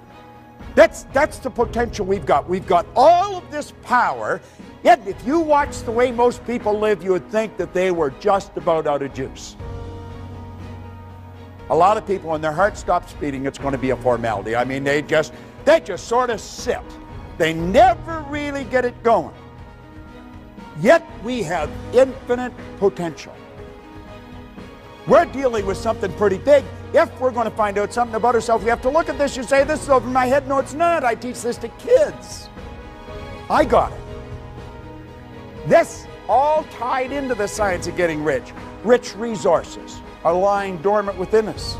That's, that's the potential we've got. We've got all of this power, yet if you watch the way most people live, you would think that they were just about out of juice. A lot of people, when their heart stops beating, it's going to be a formality. I mean, they just, they just sort of sit. They never really get it going. Yet we have infinite potential. We're dealing with something pretty big. If we're going to find out something about ourselves, we have to look at this. You say, This is over my head. No, it's not. I teach this to kids. I got it. This all tied into the science of getting rich. Rich resources are lying dormant within us.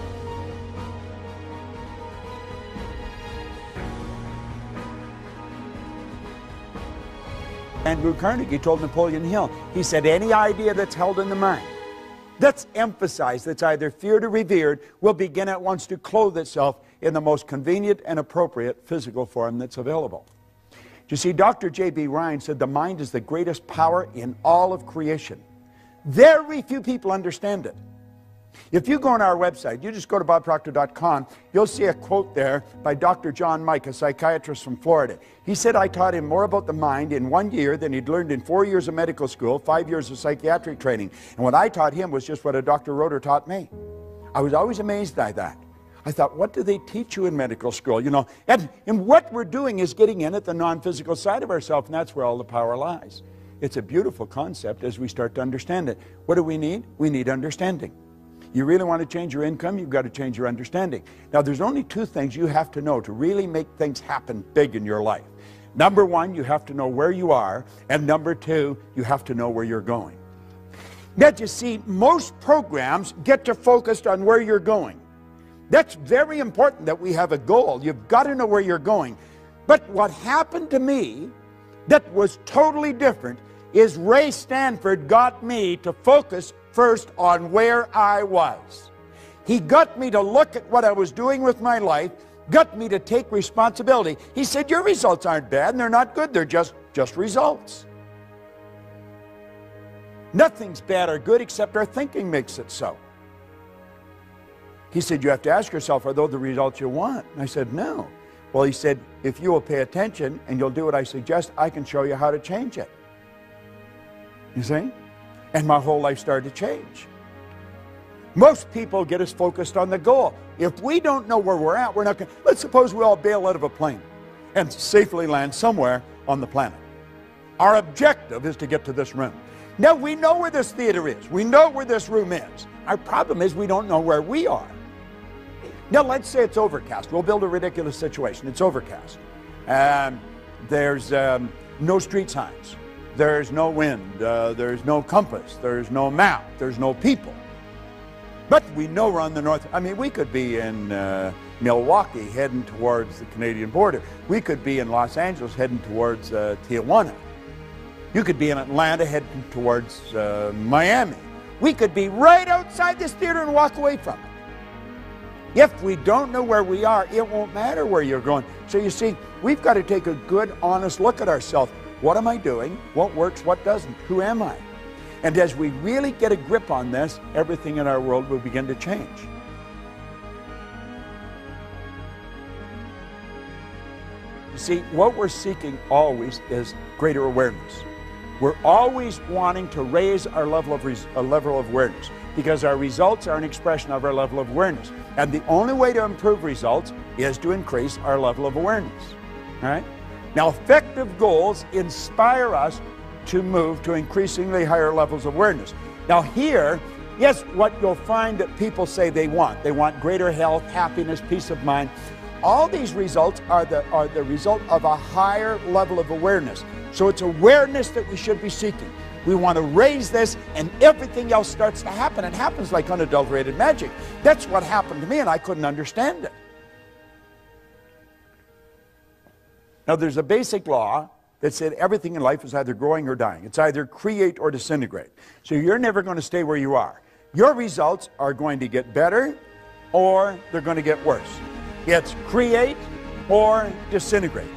Andrew Carnegie told Napoleon Hill, he said, any idea that's held in the mind, that's emphasized, that's either feared or revered, will begin at once to clothe itself in the most convenient and appropriate physical form that's available. You see, Dr. J.B. Rhine said the mind is the greatest power in all of creation. Very few people understand it. If you go on our website, you just go to bobproctor.com, you'll see a quote there by Dr. John Mike, a psychiatrist from Florida. He said, I taught him more about the mind in one year than he'd learned in four years of medical school, five years of psychiatric training. And what I taught him was just what a Dr. Roeder taught me. I was always amazed by that. I thought, what do they teach you in medical school? You know, and, and what we're doing is getting in at the non physical side of ourselves, and that's where all the power lies. It's a beautiful concept as we start to understand it. What do we need? We need understanding. You really want to change your income, you've got to change your understanding. Now, there's only two things you have to know to really make things happen big in your life. Number one, you have to know where you are, and number two, you have to know where you're going. Now, you see, most programs get to focused on where you're going. That's very important that we have a goal. You've got to know where you're going. But what happened to me that was totally different is Ray Stanford got me to focus first on where I was. He got me to look at what I was doing with my life, got me to take responsibility. He said, Your results aren't bad and they're not good, they're just, just results. Nothing's bad or good except our thinking makes it so. He said, You have to ask yourself, are those the results you want? And I said, No. Well, he said, If you will pay attention and you'll do what I suggest, I can show you how to change it. You see? And my whole life started to change. Most people get us focused on the goal. If we don't know where we're at, we're not going to. Let's suppose we all bail out of a plane and safely land somewhere on the planet. Our objective is to get to this room. Now, we know where this theater is, we know where this room is. Our problem is we don't know where we are. Now, let's say it's overcast. We'll build a ridiculous situation. It's overcast. Um, there's um, no street signs. There's no wind, uh, there's no compass, there's no map, there's no people. But we know we're on the north. I mean, we could be in uh, Milwaukee heading towards the Canadian border. We could be in Los Angeles heading towards uh, Tijuana. You could be in Atlanta heading towards uh, Miami. We could be right outside this theater and walk away from it. If we don't know where we are, it won't matter where you're going. So you see, we've got to take a good, honest look at ourselves. What am I doing? What works? What doesn't? Who am I? And as we really get a grip on this, everything in our world will begin to change. You see, what we're seeking always is greater awareness. We're always wanting to raise our level of, res- level of awareness because our results are an expression of our level of awareness. And the only way to improve results is to increase our level of awareness. All right? Now, effective goals inspire us to move to increasingly higher levels of awareness. Now, here, yes, what you'll find that people say they want they want greater health, happiness, peace of mind. All these results are the, are the result of a higher level of awareness. So it's awareness that we should be seeking. We want to raise this, and everything else starts to happen. It happens like unadulterated magic. That's what happened to me, and I couldn't understand it. Now, there's a basic law that said everything in life is either growing or dying. It's either create or disintegrate. So you're never going to stay where you are. Your results are going to get better or they're going to get worse. It's create or disintegrate.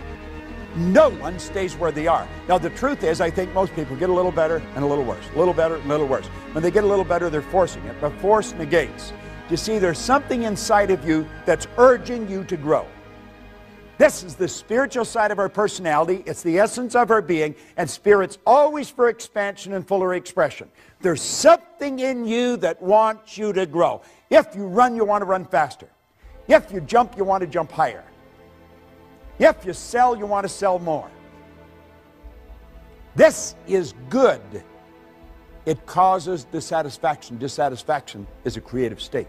No one stays where they are. Now, the truth is, I think most people get a little better and a little worse, a little better and a little worse. When they get a little better, they're forcing it, but force negates. You see, there's something inside of you that's urging you to grow. This is the spiritual side of our personality. It's the essence of our being, and spirit's always for expansion and fuller expression. There's something in you that wants you to grow. If you run, you want to run faster. If you jump, you want to jump higher. If you sell, you want to sell more. This is good. It causes dissatisfaction. Dissatisfaction is a creative state.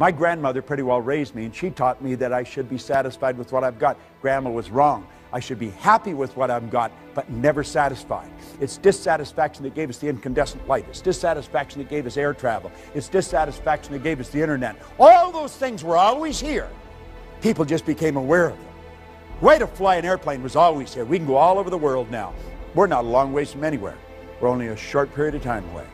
My grandmother pretty well raised me, and she taught me that I should be satisfied with what I've got. Grandma was wrong. I should be happy with what I've got, but never satisfied. It's dissatisfaction that gave us the incandescent light. It's dissatisfaction that gave us air travel. It's dissatisfaction that gave us the internet. All those things were always here. People just became aware of them. The way to fly an airplane was always here. We can go all over the world now. We're not a long ways from anywhere. We're only a short period of time away.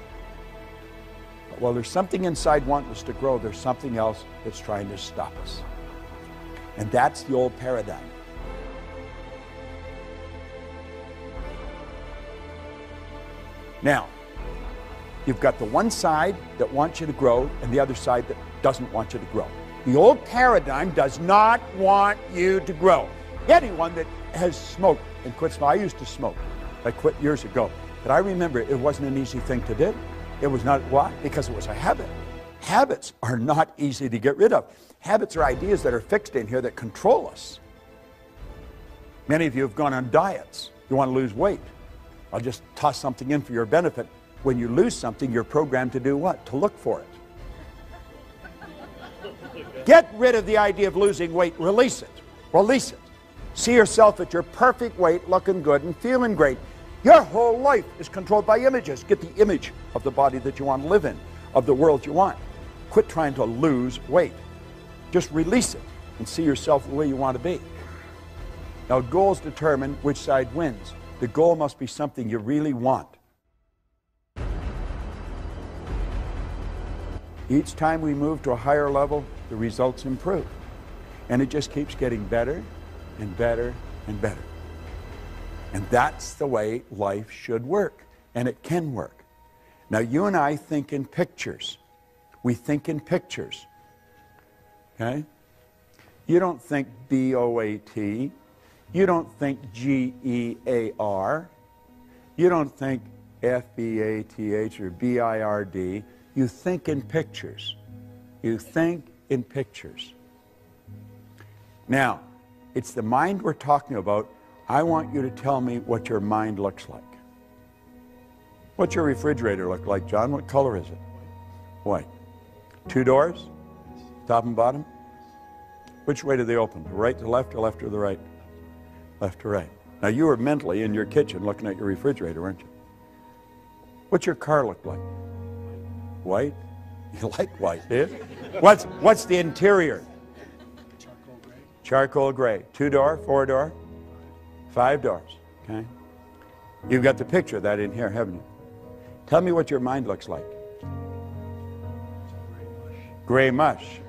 While there's something inside wanting us to grow, there's something else that's trying to stop us. And that's the old paradigm. Now, you've got the one side that wants you to grow and the other side that doesn't want you to grow. The old paradigm does not want you to grow. Anyone that has smoked and quit smoking, I used to smoke. I quit years ago. But I remember it wasn't an easy thing to do. It was not, why? Because it was a habit. Habits are not easy to get rid of. Habits are ideas that are fixed in here that control us. Many of you have gone on diets. You want to lose weight. I'll just toss something in for your benefit. When you lose something, you're programmed to do what? To look for it. Get rid of the idea of losing weight. Release it. Release it. See yourself at your perfect weight, looking good and feeling great. Your whole life is controlled by images. Get the image of the body that you want to live in, of the world you want. Quit trying to lose weight. Just release it and see yourself the way you want to be. Now, goals determine which side wins. The goal must be something you really want. Each time we move to a higher level, the results improve. And it just keeps getting better and better and better. And that's the way life should work. And it can work. Now, you and I think in pictures. We think in pictures. Okay? You don't think B O A T. You don't think G E A R. You don't think F B A T H or B I R D. You think in pictures. You think in pictures. Now, it's the mind we're talking about. I want you to tell me what your mind looks like. What's your refrigerator look like, John? What color is it? White. Two doors? Top and bottom? Which way do they open? Right to left or left to the right? Left to right. Now you were mentally in your kitchen looking at your refrigerator, weren't you? What's your car look like? White? You like white, you? What's, what's the interior? Charcoal gray. Charcoal gray. Two door, four door, five doors. Okay? You've got the picture of that in here, haven't you? Tell me what your mind looks like. Gray mush.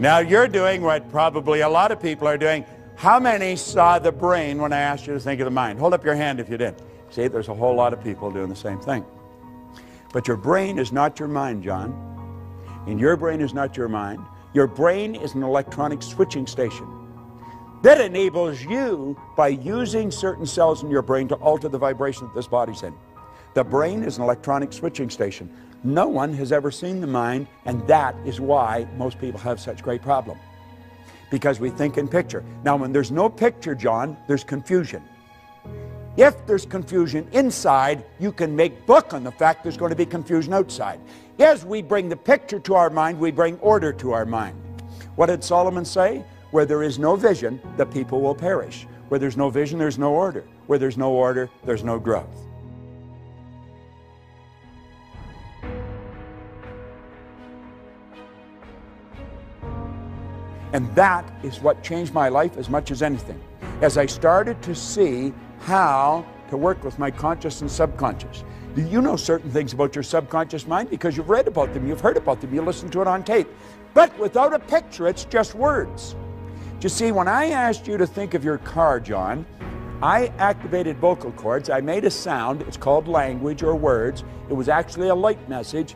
now you're doing what probably a lot of people are doing. How many saw the brain when I asked you to think of the mind? Hold up your hand if you did. See, there's a whole lot of people doing the same thing. But your brain is not your mind, John. And your brain is not your mind. Your brain is an electronic switching station that enables you by using certain cells in your brain to alter the vibration that this body's in. The brain is an electronic switching station. No one has ever seen the mind, and that is why most people have such great problem. Because we think in picture. Now, when there's no picture, John, there's confusion. If there's confusion inside, you can make book on the fact there's going to be confusion outside. As we bring the picture to our mind, we bring order to our mind. What did Solomon say? Where there is no vision, the people will perish. Where there's no vision, there's no order. Where there's no order, there's no growth. And that is what changed my life as much as anything. As I started to see how to work with my conscious and subconscious. Do you know certain things about your subconscious mind? Because you've read about them, you've heard about them, you listened to it on tape. But without a picture, it's just words. You see, when I asked you to think of your car, John, I activated vocal cords. I made a sound. It's called language or words. It was actually a light message.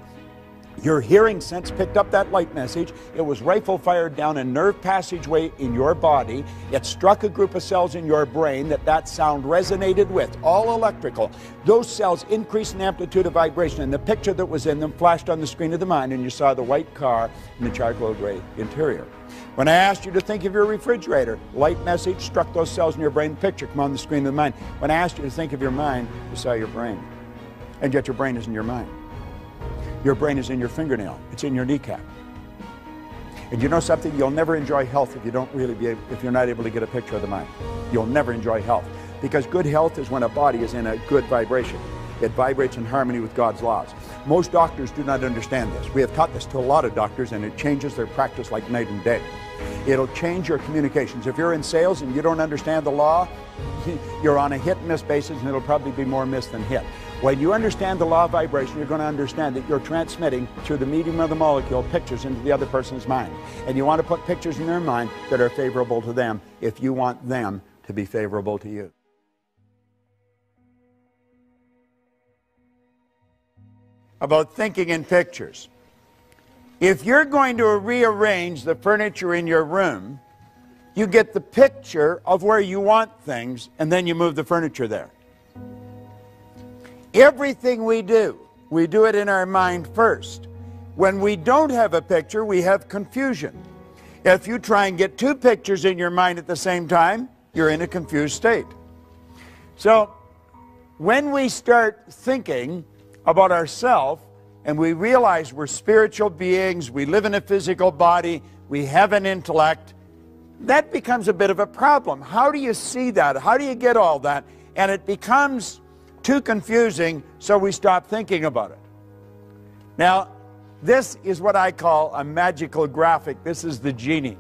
Your hearing sense picked up that light message. It was rifle fired down a nerve passageway in your body. It struck a group of cells in your brain that that sound resonated with, all electrical. Those cells increased in amplitude of vibration, and the picture that was in them flashed on the screen of the mind, and you saw the white car and the charcoal gray interior. When I asked you to think of your refrigerator, light message struck those cells in your brain, picture come on the screen of the mind. When I asked you to think of your mind, you saw your brain. And yet your brain is in your mind. Your brain is in your fingernail. It's in your kneecap. And you know something? You'll never enjoy health if you don't really be able, if you're not able to get a picture of the mind. You'll never enjoy health because good health is when a body is in a good vibration. It vibrates in harmony with God's laws. Most doctors do not understand this. We have taught this to a lot of doctors and it changes their practice like night and day. It'll change your communications. If you're in sales and you don't understand the law, you're on a hit and miss basis and it'll probably be more miss than hit. When you understand the law of vibration, you're going to understand that you're transmitting through the medium of the molecule pictures into the other person's mind. And you want to put pictures in their mind that are favorable to them if you want them to be favorable to you. about thinking in pictures. If you're going to rearrange the furniture in your room, you get the picture of where you want things, and then you move the furniture there. Everything we do, we do it in our mind first. When we don't have a picture, we have confusion. If you try and get two pictures in your mind at the same time, you're in a confused state. So, when we start thinking about ourselves and we realize we're spiritual beings, we live in a physical body, we have an intellect, that becomes a bit of a problem. How do you see that? How do you get all that? And it becomes too confusing, so we stop thinking about it. Now, this is what I call a magical graphic. This is the genie.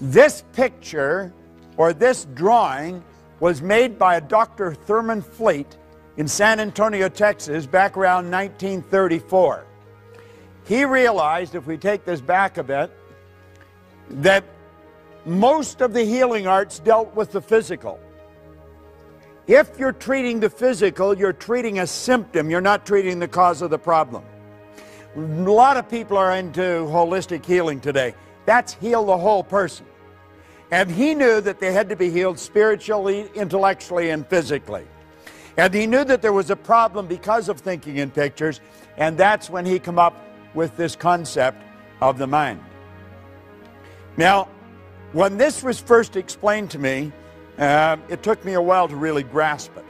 This picture or this drawing was made by a Dr. Thurman Fleet in San Antonio, Texas, back around 1934. He realized, if we take this back a bit, that most of the healing arts dealt with the physical. If you're treating the physical, you're treating a symptom, you're not treating the cause of the problem. A lot of people are into holistic healing today. That's heal the whole person. And he knew that they had to be healed spiritually, intellectually, and physically. And he knew that there was a problem because of thinking in pictures, and that's when he came up with this concept of the mind. Now, when this was first explained to me, uh, it took me a while to really grasp it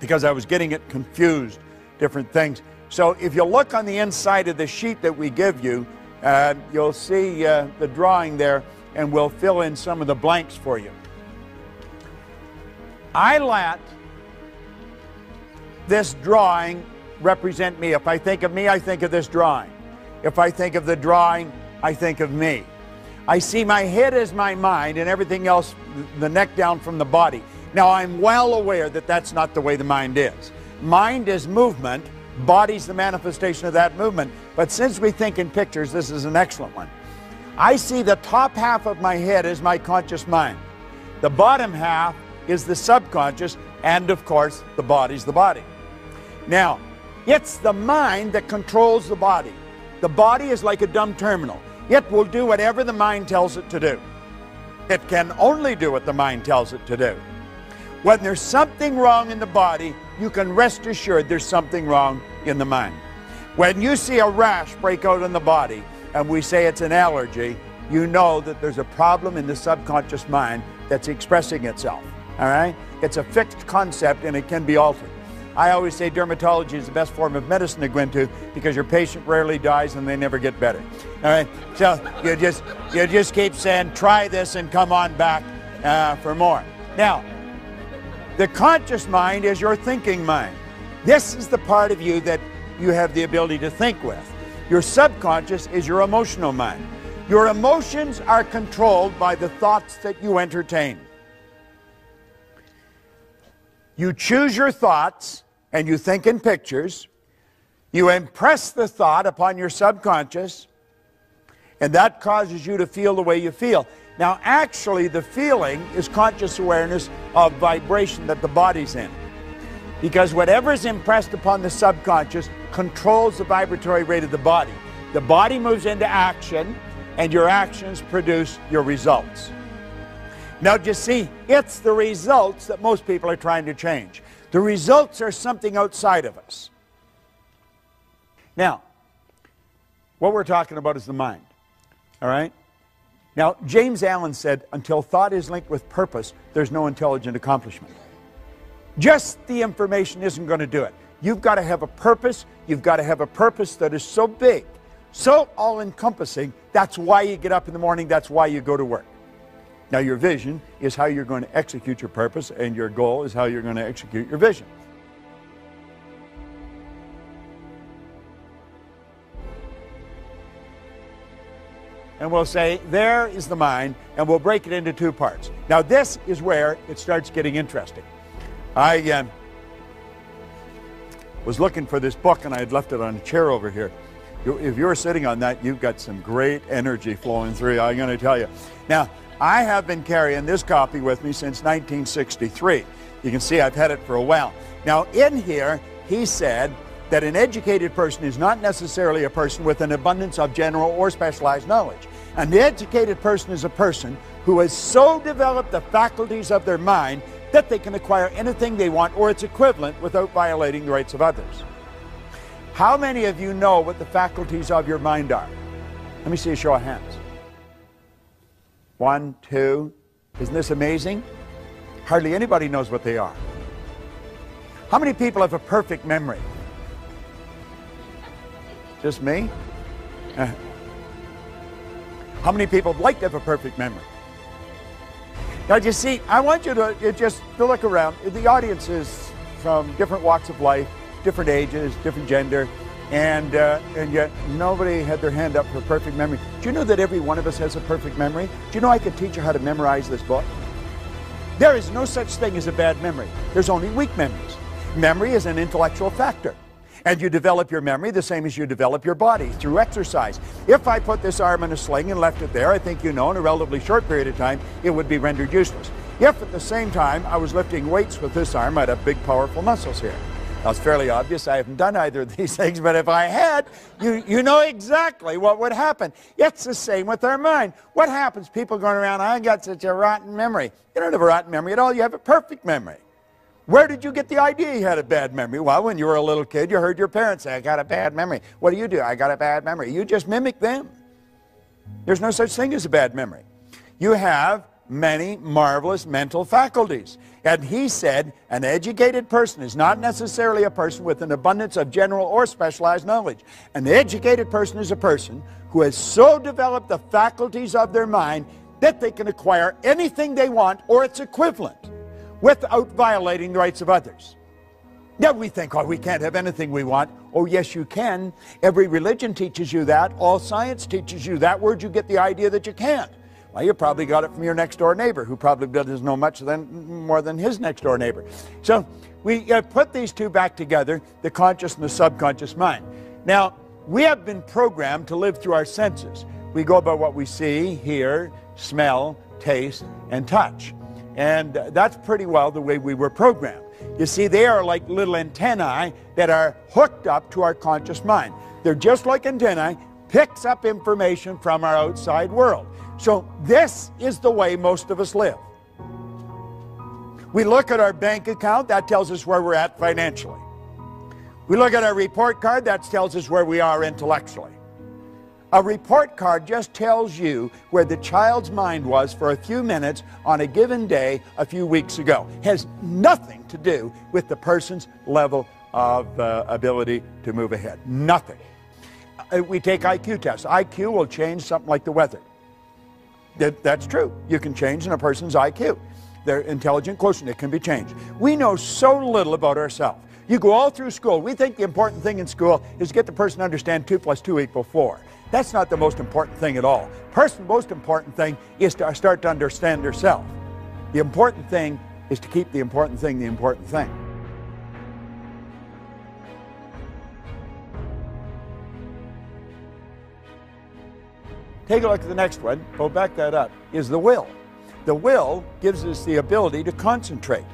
because I was getting it confused, different things. So if you look on the inside of the sheet that we give you, uh, you'll see uh, the drawing there, and we'll fill in some of the blanks for you. I let this drawing represent me. If I think of me, I think of this drawing. If I think of the drawing, I think of me. I see my head as my mind and everything else, the neck down from the body. Now, I'm well aware that that's not the way the mind is. Mind is movement, body's the manifestation of that movement. But since we think in pictures, this is an excellent one. I see the top half of my head as my conscious mind. The bottom half is the subconscious, and of course, the body's the body. Now, it's the mind that controls the body. The body is like a dumb terminal. It will do whatever the mind tells it to do. It can only do what the mind tells it to do. When there's something wrong in the body, you can rest assured there's something wrong in the mind. When you see a rash break out in the body and we say it's an allergy, you know that there's a problem in the subconscious mind that's expressing itself. All right? It's a fixed concept and it can be altered. I always say dermatology is the best form of medicine to go into because your patient rarely dies and they never get better. All right, so you just you just keep saying try this and come on back uh, for more. Now, the conscious mind is your thinking mind. This is the part of you that you have the ability to think with. Your subconscious is your emotional mind. Your emotions are controlled by the thoughts that you entertain. You choose your thoughts and you think in pictures. You impress the thought upon your subconscious, and that causes you to feel the way you feel. Now, actually, the feeling is conscious awareness of vibration that the body's in. Because whatever is impressed upon the subconscious controls the vibratory rate of the body. The body moves into action, and your actions produce your results. Now, just see, it's the results that most people are trying to change. The results are something outside of us. Now, what we're talking about is the mind. All right? Now, James Allen said, until thought is linked with purpose, there's no intelligent accomplishment. Just the information isn't going to do it. You've got to have a purpose. You've got to have a purpose that is so big, so all encompassing. That's why you get up in the morning. That's why you go to work. Now, your vision is how you're going to execute your purpose, and your goal is how you're going to execute your vision. And we'll say, there is the mind, and we'll break it into two parts. Now, this is where it starts getting interesting. I uh, was looking for this book, and I had left it on a chair over here. If you're sitting on that, you've got some great energy flowing through you, I'm going to tell you. Now, I have been carrying this copy with me since 1963. You can see I've had it for a while. Now, in here, he said that an educated person is not necessarily a person with an abundance of general or specialized knowledge. An educated person is a person who has so developed the faculties of their mind that they can acquire anything they want or its equivalent without violating the rights of others. How many of you know what the faculties of your mind are? Let me see a show of hands. One, two. Isn't this amazing? Hardly anybody knows what they are. How many people have a perfect memory? Just me? Uh, how many people would like to have a perfect memory? Now, you see, I want you to just to look around. The audience is from different walks of life, different ages, different gender, and uh, and yet nobody had their hand up for perfect memory. Do you know that every one of us has a perfect memory? Do you know I could teach you how to memorize this book? There is no such thing as a bad memory. There's only weak memories. Memory is an intellectual factor. And you develop your memory the same as you develop your body through exercise. If I put this arm in a sling and left it there, I think you know in a relatively short period of time, it would be rendered useless. If at the same time I was lifting weights with this arm, I'd have big, powerful muscles here. Now, it's fairly obvious I haven't done either of these things, but if I had, you, you know exactly what would happen. It's the same with our mind. What happens? People going around, I got such a rotten memory. You don't have a rotten memory at all. You have a perfect memory. Where did you get the idea you had a bad memory? Well, when you were a little kid, you heard your parents say, I got a bad memory. What do you do? I got a bad memory. You just mimic them. There's no such thing as a bad memory. You have many marvelous mental faculties. And he said, an educated person is not necessarily a person with an abundance of general or specialized knowledge. An educated person is a person who has so developed the faculties of their mind that they can acquire anything they want or its equivalent without violating the rights of others. Now we think, oh, we can't have anything we want. Oh, yes, you can. Every religion teaches you that. All science teaches you that. Where'd you get the idea that you can't? Well, you probably got it from your next door neighbor, who probably doesn't know much than, more than his next door neighbor. So we uh, put these two back together the conscious and the subconscious mind. Now, we have been programmed to live through our senses. We go by what we see, hear, smell, taste, and touch. And that's pretty well the way we were programmed. You see, they are like little antennae that are hooked up to our conscious mind. They're just like antennae, picks up information from our outside world. So this is the way most of us live. We look at our bank account, that tells us where we're at financially. We look at our report card, that tells us where we are intellectually. A report card just tells you where the child's mind was for a few minutes on a given day a few weeks ago. Has nothing to do with the person's level of uh, ability to move ahead. Nothing. Uh, we take IQ tests. IQ will change something like the weather. That, that's true. You can change in a person's IQ. Their intelligent quotient, it can be changed. We know so little about ourselves. You go all through school. We think the important thing in school is to get the person to understand 2 plus 2 equal 4. That's not the most important thing at all. Person, most important thing is to start to understand yourself. The important thing is to keep the important thing the important thing. Take a look at the next one. We'll back that up. Is the will. The will gives us the ability to concentrate.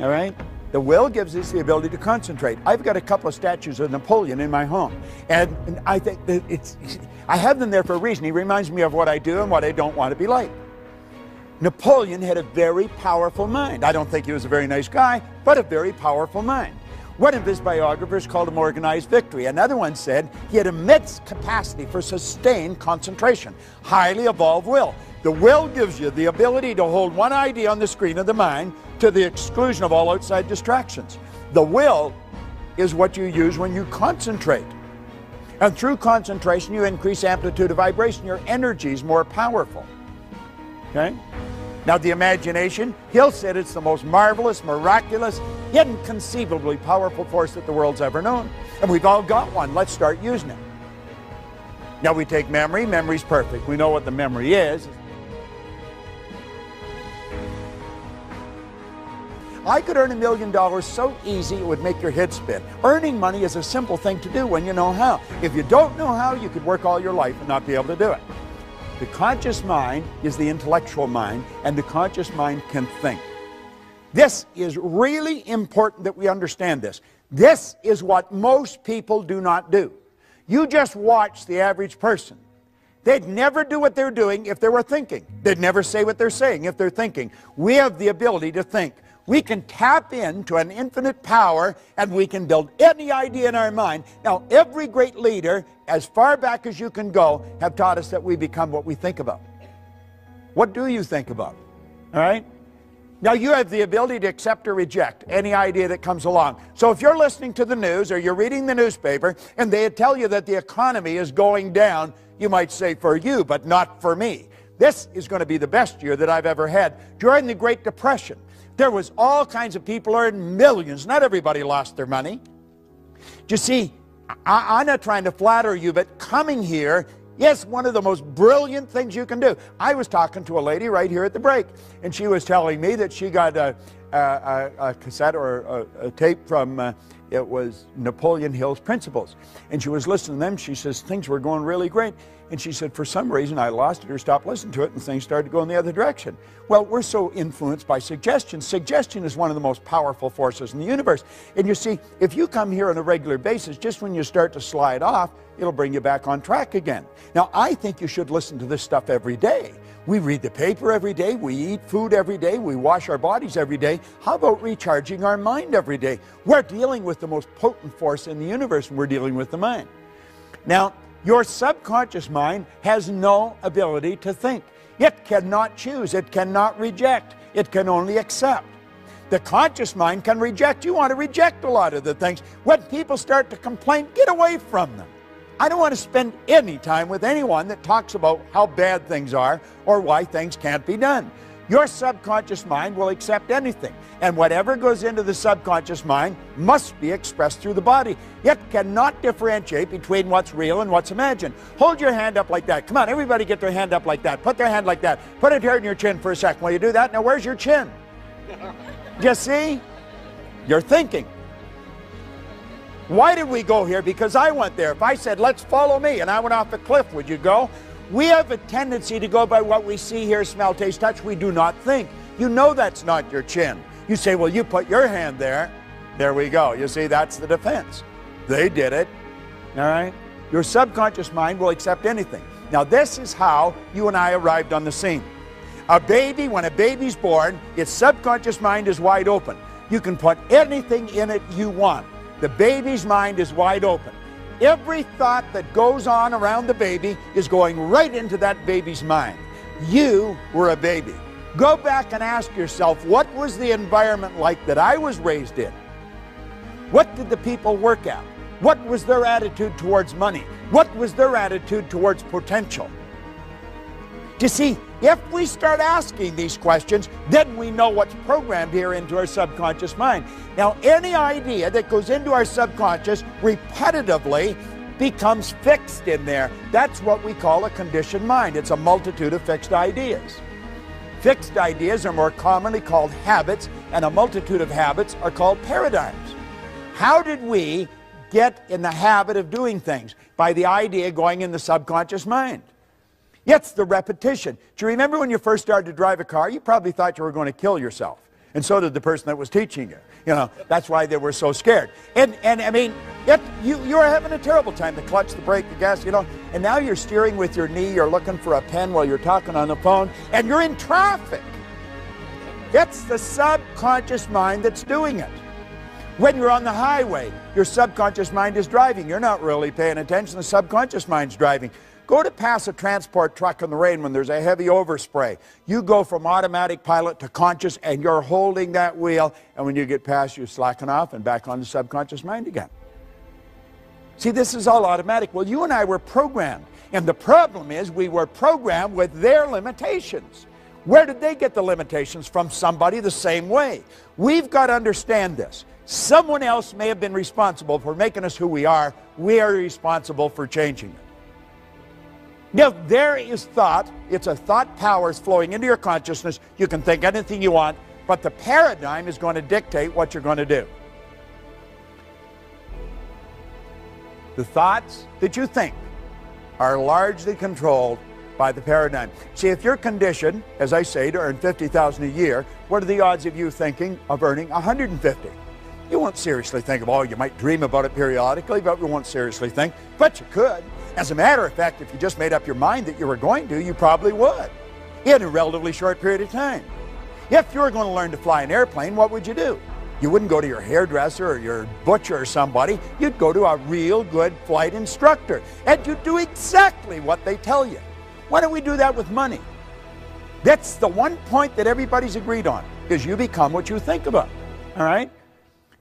All right? The will gives us the ability to concentrate. I've got a couple of statues of Napoleon in my home, and, and I think that it's, I have them there for a reason. He reminds me of what I do and what I don't want to be like. Napoleon had a very powerful mind. I don't think he was a very nice guy, but a very powerful mind. One of his biographers called him organized victory. Another one said he had immense capacity for sustained concentration, highly evolved will. The will gives you the ability to hold one idea on the screen of the mind to the exclusion of all outside distractions. The will is what you use when you concentrate. And through concentration, you increase amplitude of vibration. Your energy is more powerful. Okay? Now, the imagination, Hill said it's the most marvelous, miraculous, inconceivably powerful force that the world's ever known. And we've all got one. Let's start using it. Now, we take memory. Memory's perfect. We know what the memory is. I could earn a million dollars so easy it would make your head spin. Earning money is a simple thing to do when you know how. If you don't know how, you could work all your life and not be able to do it. The conscious mind is the intellectual mind, and the conscious mind can think. This is really important that we understand this. This is what most people do not do. You just watch the average person. They'd never do what they're doing if they were thinking. They'd never say what they're saying if they're thinking. We have the ability to think. We can tap into an infinite power and we can build any idea in our mind. Now, every great leader, as far back as you can go, have taught us that we become what we think about. What do you think about? All right? Now, you have the ability to accept or reject any idea that comes along. So, if you're listening to the news or you're reading the newspaper and they tell you that the economy is going down, you might say, for you, but not for me. This is going to be the best year that I've ever had. During the Great Depression, there was all kinds of people earning millions. Not everybody lost their money. You see, I, am not trying to flatter you, but coming here Yes, one of the most brilliant things you can do. I was talking to a lady right here at the break, and she was telling me that she got a, a, a cassette or a, a tape from, uh, it was Napoleon Hill's Principles. And she was listening to them. She says, things were going really great. And she said, for some reason, I lost it or stopped listening to it, and things started to go in the other direction. Well, we're so influenced by suggestion. Suggestion is one of the most powerful forces in the universe. And you see, if you come here on a regular basis, just when you start to slide off, it'll bring you back on track again. Now, I think you should listen to this stuff every day. We read the paper every day, we eat food every day, we wash our bodies every day. How about recharging our mind every day? We're dealing with the most potent force in the universe, and we're dealing with the mind. Now, your subconscious mind has no ability to think. It cannot choose, it cannot reject, it can only accept. The conscious mind can reject. You want to reject a lot of the things. When people start to complain, get away from them. I don't want to spend any time with anyone that talks about how bad things are or why things can't be done. Your subconscious mind will accept anything, and whatever goes into the subconscious mind must be expressed through the body. It cannot differentiate between what's real and what's imagined. Hold your hand up like that. Come on, everybody get their hand up like that. Put their hand like that. Put it here in your chin for a second. While you do that, now where's your chin? you see? You're thinking. Why did we go here? Because I went there. If I said, let's follow me, and I went off the cliff, would you go? We have a tendency to go by what we see, hear, smell, taste, touch. We do not think. You know that's not your chin. You say, well, you put your hand there. There we go. You see, that's the defense. They did it. All right? Your subconscious mind will accept anything. Now, this is how you and I arrived on the scene. A baby, when a baby's born, its subconscious mind is wide open. You can put anything in it you want. The baby's mind is wide open. Every thought that goes on around the baby is going right into that baby's mind. You were a baby. Go back and ask yourself, what was the environment like that I was raised in? What did the people work at? What was their attitude towards money? What was their attitude towards potential? You see, if we start asking these questions, then we know what's programmed here into our subconscious mind. Now, any idea that goes into our subconscious repetitively becomes fixed in there. That's what we call a conditioned mind. It's a multitude of fixed ideas. Fixed ideas are more commonly called habits, and a multitude of habits are called paradigms. How did we get in the habit of doing things? By the idea going in the subconscious mind. It's the repetition. Do you remember when you first started to drive a car? You probably thought you were going to kill yourself. And so did the person that was teaching you. You know, that's why they were so scared. And, and I mean, it, you, you were having a terrible time. The clutch, the brake, the gas, you know. And now you're steering with your knee. You're looking for a pen while you're talking on the phone. And you're in traffic. It's the subconscious mind that's doing it. When you're on the highway, your subconscious mind is driving. You're not really paying attention. The subconscious mind's driving. Go to pass a transport truck in the rain when there's a heavy overspray. You go from automatic pilot to conscious and you're holding that wheel. And when you get past, you slacken off and back on the subconscious mind again. See, this is all automatic. Well, you and I were programmed. And the problem is we were programmed with their limitations. Where did they get the limitations? From somebody the same way. We've got to understand this. Someone else may have been responsible for making us who we are. We are responsible for changing it. Now, there is thought. It's a thought power is flowing into your consciousness. You can think anything you want, but the paradigm is going to dictate what you're going to do. The thoughts that you think are largely controlled by the paradigm. See, if you're conditioned, as I say, to earn 50,000 a year, what are the odds of you thinking of earning 150? You won't seriously think of, oh, you might dream about it periodically, but you won't seriously think, but you could. As a matter of fact, if you just made up your mind that you were going to, you probably would in a relatively short period of time. If you were going to learn to fly an airplane, what would you do? You wouldn't go to your hairdresser or your butcher or somebody. You'd go to a real good flight instructor and you'd do exactly what they tell you. Why don't we do that with money? That's the one point that everybody's agreed on, is you become what you think about. All right?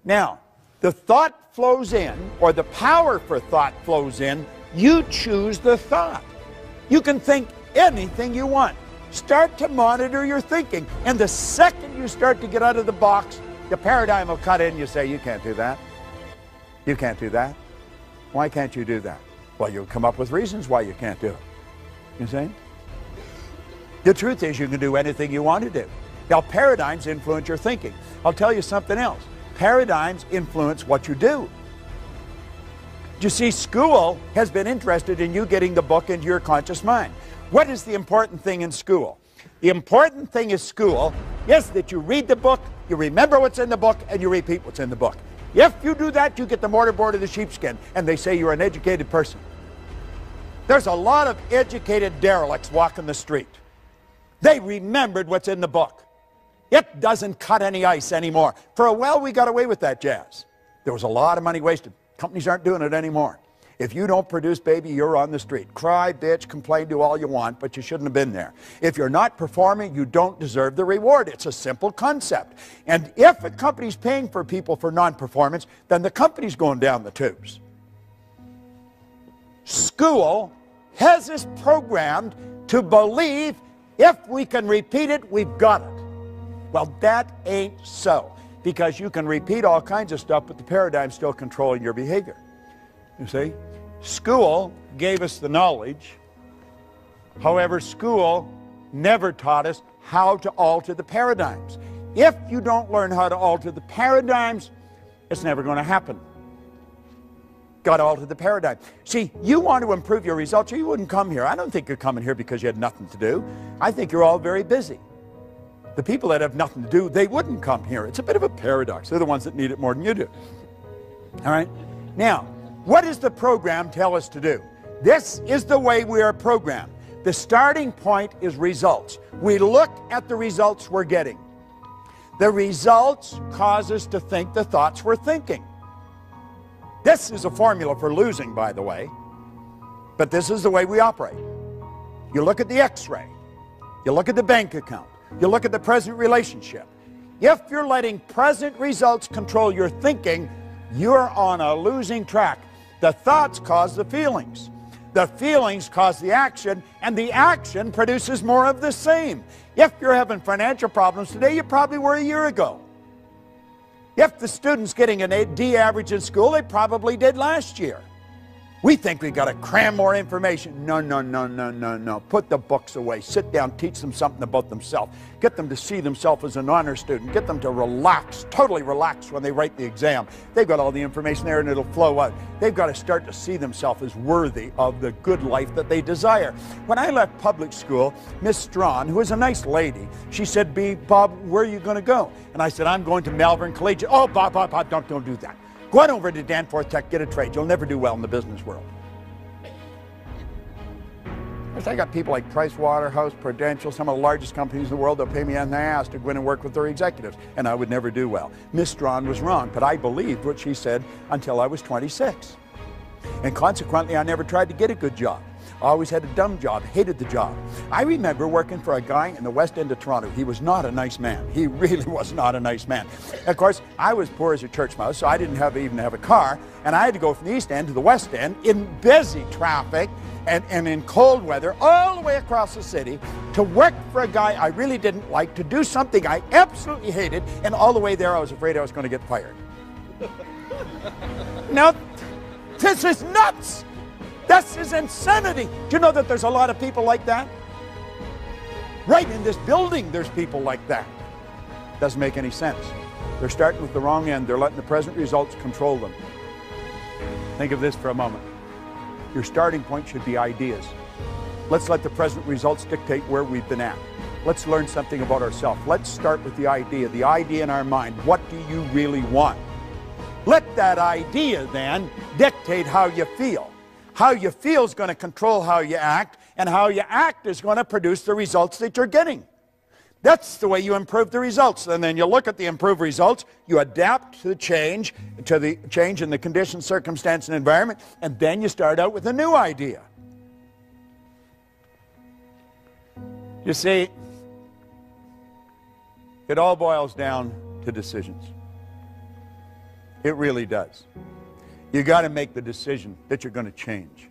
Now, the thought flows in, or the power for thought flows in, you choose the thought. You can think anything you want. Start to monitor your thinking. And the second you start to get out of the box, the paradigm will cut in. You say, You can't do that. You can't do that. Why can't you do that? Well, you'll come up with reasons why you can't do it. You see? The truth is, you can do anything you want to do. Now, paradigms influence your thinking. I'll tell you something else. Paradigms influence what you do. You see, school has been interested in you getting the book into your conscious mind. What is the important thing in school? The important thing in school is that you read the book, you remember what's in the book, and you repeat what's in the book. If you do that, you get the mortarboard of the sheepskin, and they say you're an educated person. There's a lot of educated derelicts walking the street. They remembered what's in the book. It doesn't cut any ice anymore. For a while, we got away with that jazz. There was a lot of money wasted. Companies aren't doing it anymore. If you don't produce, baby, you're on the street. Cry, bitch, complain, do all you want, but you shouldn't have been there. If you're not performing, you don't deserve the reward. It's a simple concept. And if a company's paying for people for non-performance, then the company's going down the tubes. School has us programmed to believe if we can repeat it, we've got it. Well, that ain't so because you can repeat all kinds of stuff, but the paradigm's still controlling your behavior. You see? School gave us the knowledge. However, school never taught us how to alter the paradigms. If you don't learn how to alter the paradigms, it's never going to happen. Got to alter the paradigm. See, you want to improve your results, or you wouldn't come here. I don't think you're coming here because you had nothing to do. I think you're all very busy. The people that have nothing to do, they wouldn't come here. It's a bit of a paradox. They're the ones that need it more than you do. All right? Now, what does the program tell us to do? This is the way we are programmed. The starting point is results. We look at the results we're getting. The results cause us to think the thoughts we're thinking. This is a formula for losing, by the way, but this is the way we operate. You look at the x-ray. You look at the bank account. You look at the present relationship. If you're letting present results control your thinking, you're on a losing track. The thoughts cause the feelings. The feelings cause the action, and the action produces more of the same. If you're having financial problems today, you probably were a year ago. If the student's getting an A D average in school, they probably did last year. We think we got to cram more information. No, no, no, no, no, no. Put the books away. Sit down, teach them something about themselves. Get them to see themselves as an honor student. Get them to relax, totally relax when they write the exam. They've got all the information there and it'll flow out. They've got to start to see themselves as worthy of the good life that they desire. When I left public school, Miss Strawn, who was a nice lady, she said, B, Bob, where are you going to go? And I said, I'm going to Malvern Collegiate. Oh, Bob, Bob, Bob, don't, don't do that. Go on over to Danforth Tech, get a trade. You'll never do well in the business world. I got people like Price Waterhouse, Prudential, some of the largest companies in the world. They'll pay me an ass to go in and work with their executives, and I would never do well. Miss Strawn was wrong, but I believed what she said until I was 26. And consequently, I never tried to get a good job always had a dumb job, hated the job. I remember working for a guy in the West End of Toronto. He was not a nice man. He really was not a nice man. Of course, I was poor as a church mouse, so I didn't have even have a car, and I had to go from the East End to the West End in busy traffic and, and in cold weather all the way across the city to work for a guy I really didn't like, to do something I absolutely hated, and all the way there I was afraid I was going to get fired. now, this is nuts. This is insanity. Do you know that there's a lot of people like that? Right in this building, there's people like that. Doesn't make any sense. They're starting with the wrong end. They're letting the present results control them. Think of this for a moment. Your starting point should be ideas. Let's let the present results dictate where we've been at. Let's learn something about ourselves. Let's start with the idea, the idea in our mind. What do you really want? Let that idea then dictate how you feel. How you feel is going to control how you act, and how you act is going to produce the results that you're getting. That's the way you improve the results. And then you look at the improved results, you adapt to the change, to the change in the condition, circumstance, and environment, and then you start out with a new idea. You see, it all boils down to decisions. It really does. You got to make the decision that you're going to change.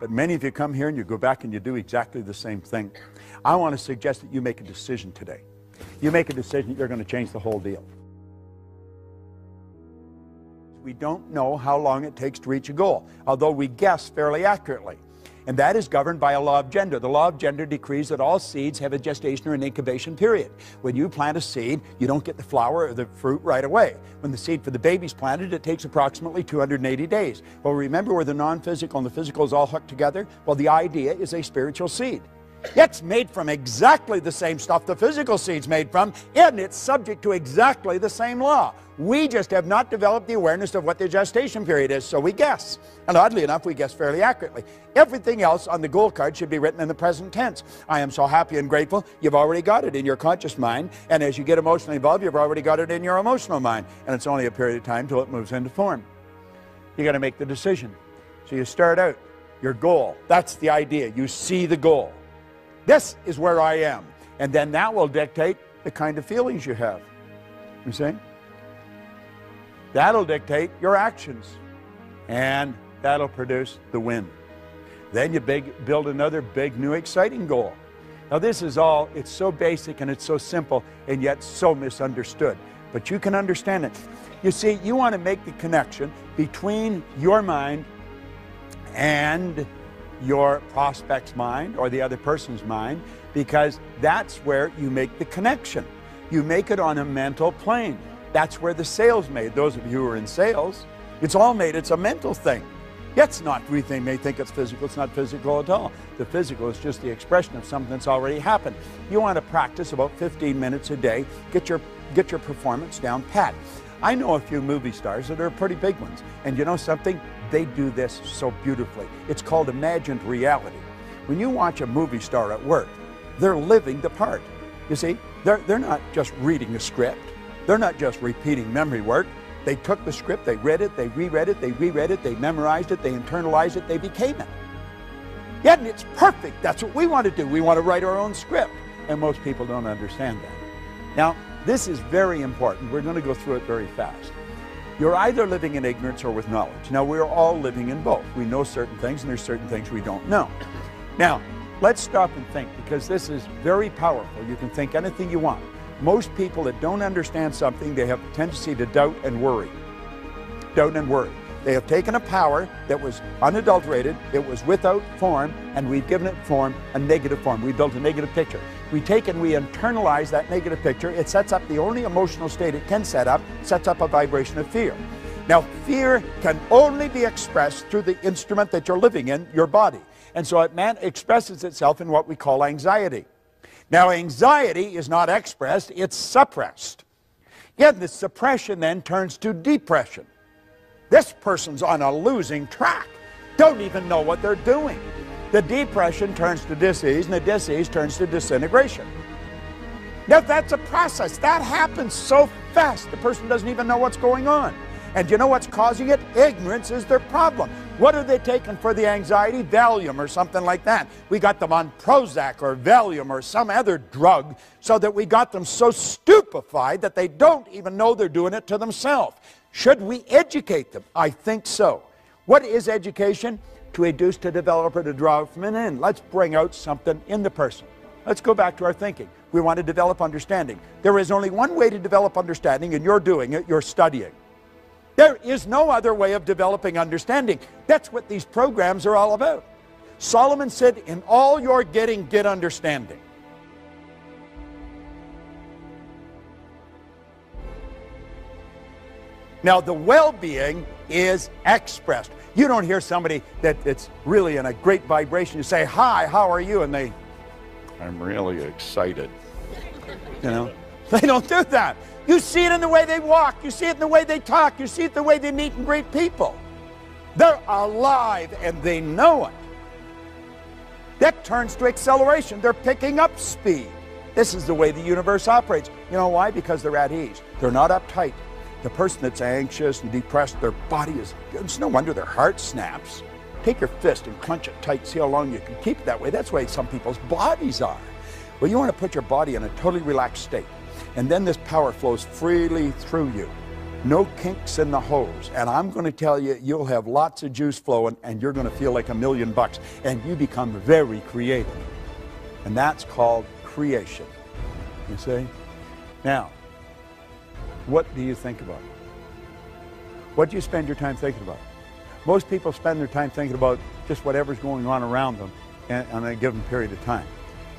But many of you come here and you go back and you do exactly the same thing. I want to suggest that you make a decision today. You make a decision, you're going to change the whole deal. We don't know how long it takes to reach a goal, although we guess fairly accurately and that is governed by a law of gender. The law of gender decrees that all seeds have a gestation or an incubation period. When you plant a seed, you don't get the flower or the fruit right away. When the seed for the baby's planted, it takes approximately 280 days. Well, remember where the non-physical and the physical is all hooked together? Well, the idea is a spiritual seed. It's made from exactly the same stuff the physical seed's made from, and it's subject to exactly the same law. We just have not developed the awareness of what the gestation period is, so we guess. And oddly enough, we guess fairly accurately. Everything else on the goal card should be written in the present tense. I am so happy and grateful. You've already got it in your conscious mind, and as you get emotionally involved, you've already got it in your emotional mind. And it's only a period of time till it moves into form. You got to make the decision. So you start out, your goal. That's the idea. You see the goal. This is where I am. And then that will dictate the kind of feelings you have. You see? That'll dictate your actions. And that'll produce the win. Then you big, build another big, new, exciting goal. Now, this is all, it's so basic and it's so simple and yet so misunderstood. But you can understand it. You see, you want to make the connection between your mind and your prospect's mind or the other person's mind because that's where you make the connection. You make it on a mental plane. That's where the sale's made. Those of you who are in sales, it's all made, it's a mental thing. It's not, we think, may think it's physical, it's not physical at all. The physical is just the expression of something that's already happened. You want to practice about 15 minutes a day, get your, get your performance down pat. I know a few movie stars that are pretty big ones. And you know something? They do this so beautifully. It's called imagined reality. When you watch a movie star at work, they're living the part. You see, they're, they're not just reading a script. They're not just repeating memory work. They took the script, they read it, they reread it, they reread it, they memorized it, they internalized it, they became it. Yet and it's perfect. That's what we want to do. We want to write our own script. And most people don't understand that. Now, this is very important. We're going to go through it very fast. You're either living in ignorance or with knowledge. Now, we're all living in both. We know certain things, and there's certain things we don't know. Now, let's stop and think because this is very powerful. You can think anything you want. Most people that don't understand something, they have a tendency to doubt and worry. Doubt and worry. They have taken a power that was unadulterated, it was without form, and we've given it form, a negative form. We built a negative picture. We take and we internalize that negative picture. It sets up the only emotional state it can set up, sets up a vibration of fear. Now, fear can only be expressed through the instrument that you're living in, your body. And so it man expresses itself in what we call anxiety. Now, anxiety is not expressed, it's suppressed. Yet the suppression then turns to depression. This person's on a losing track, don't even know what they're doing. The depression turns to disease, and the disease turns to disintegration. Now, that's a process. That happens so fast, the person doesn't even know what's going on. And you know what's causing it? Ignorance is their problem. What are they taking for the anxiety? Valium or something like that. We got them on Prozac or Valium or some other drug so that we got them so stupefied that they don't even know they're doing it to themselves. Should we educate them? I think so. What is education? To induce, to developer to draw from an end. Let's bring out something in the person. Let's go back to our thinking. We want to develop understanding. There is only one way to develop understanding, and you're doing it, you're studying. There is no other way of developing understanding. That's what these programs are all about. Solomon said, In all you're getting, get understanding. Now, the well being is expressed. You don't hear somebody that, that's really in a great vibration. You say, Hi, how are you? And they, I'm really excited. You know? They don't do that. You see it in the way they walk. You see it in the way they talk. You see it the way they meet and greet people. They're alive and they know it. That turns to acceleration. They're picking up speed. This is the way the universe operates. You know why? Because they're at ease. They're not uptight. The person that's anxious and depressed, their body is, it's no wonder their heart snaps. Take your fist and clench it tight. See how long you can keep it that way. That's the way some people's bodies are. Well, you want to put your body in a totally relaxed state. And then this power flows freely through you. No kinks in the hose. And I'm going to tell you, you'll have lots of juice flowing and you're going to feel like a million bucks. And you become very creative. And that's called creation. You see? Now, what do you think about? What do you spend your time thinking about? Most people spend their time thinking about just whatever's going on around them on a given period of time.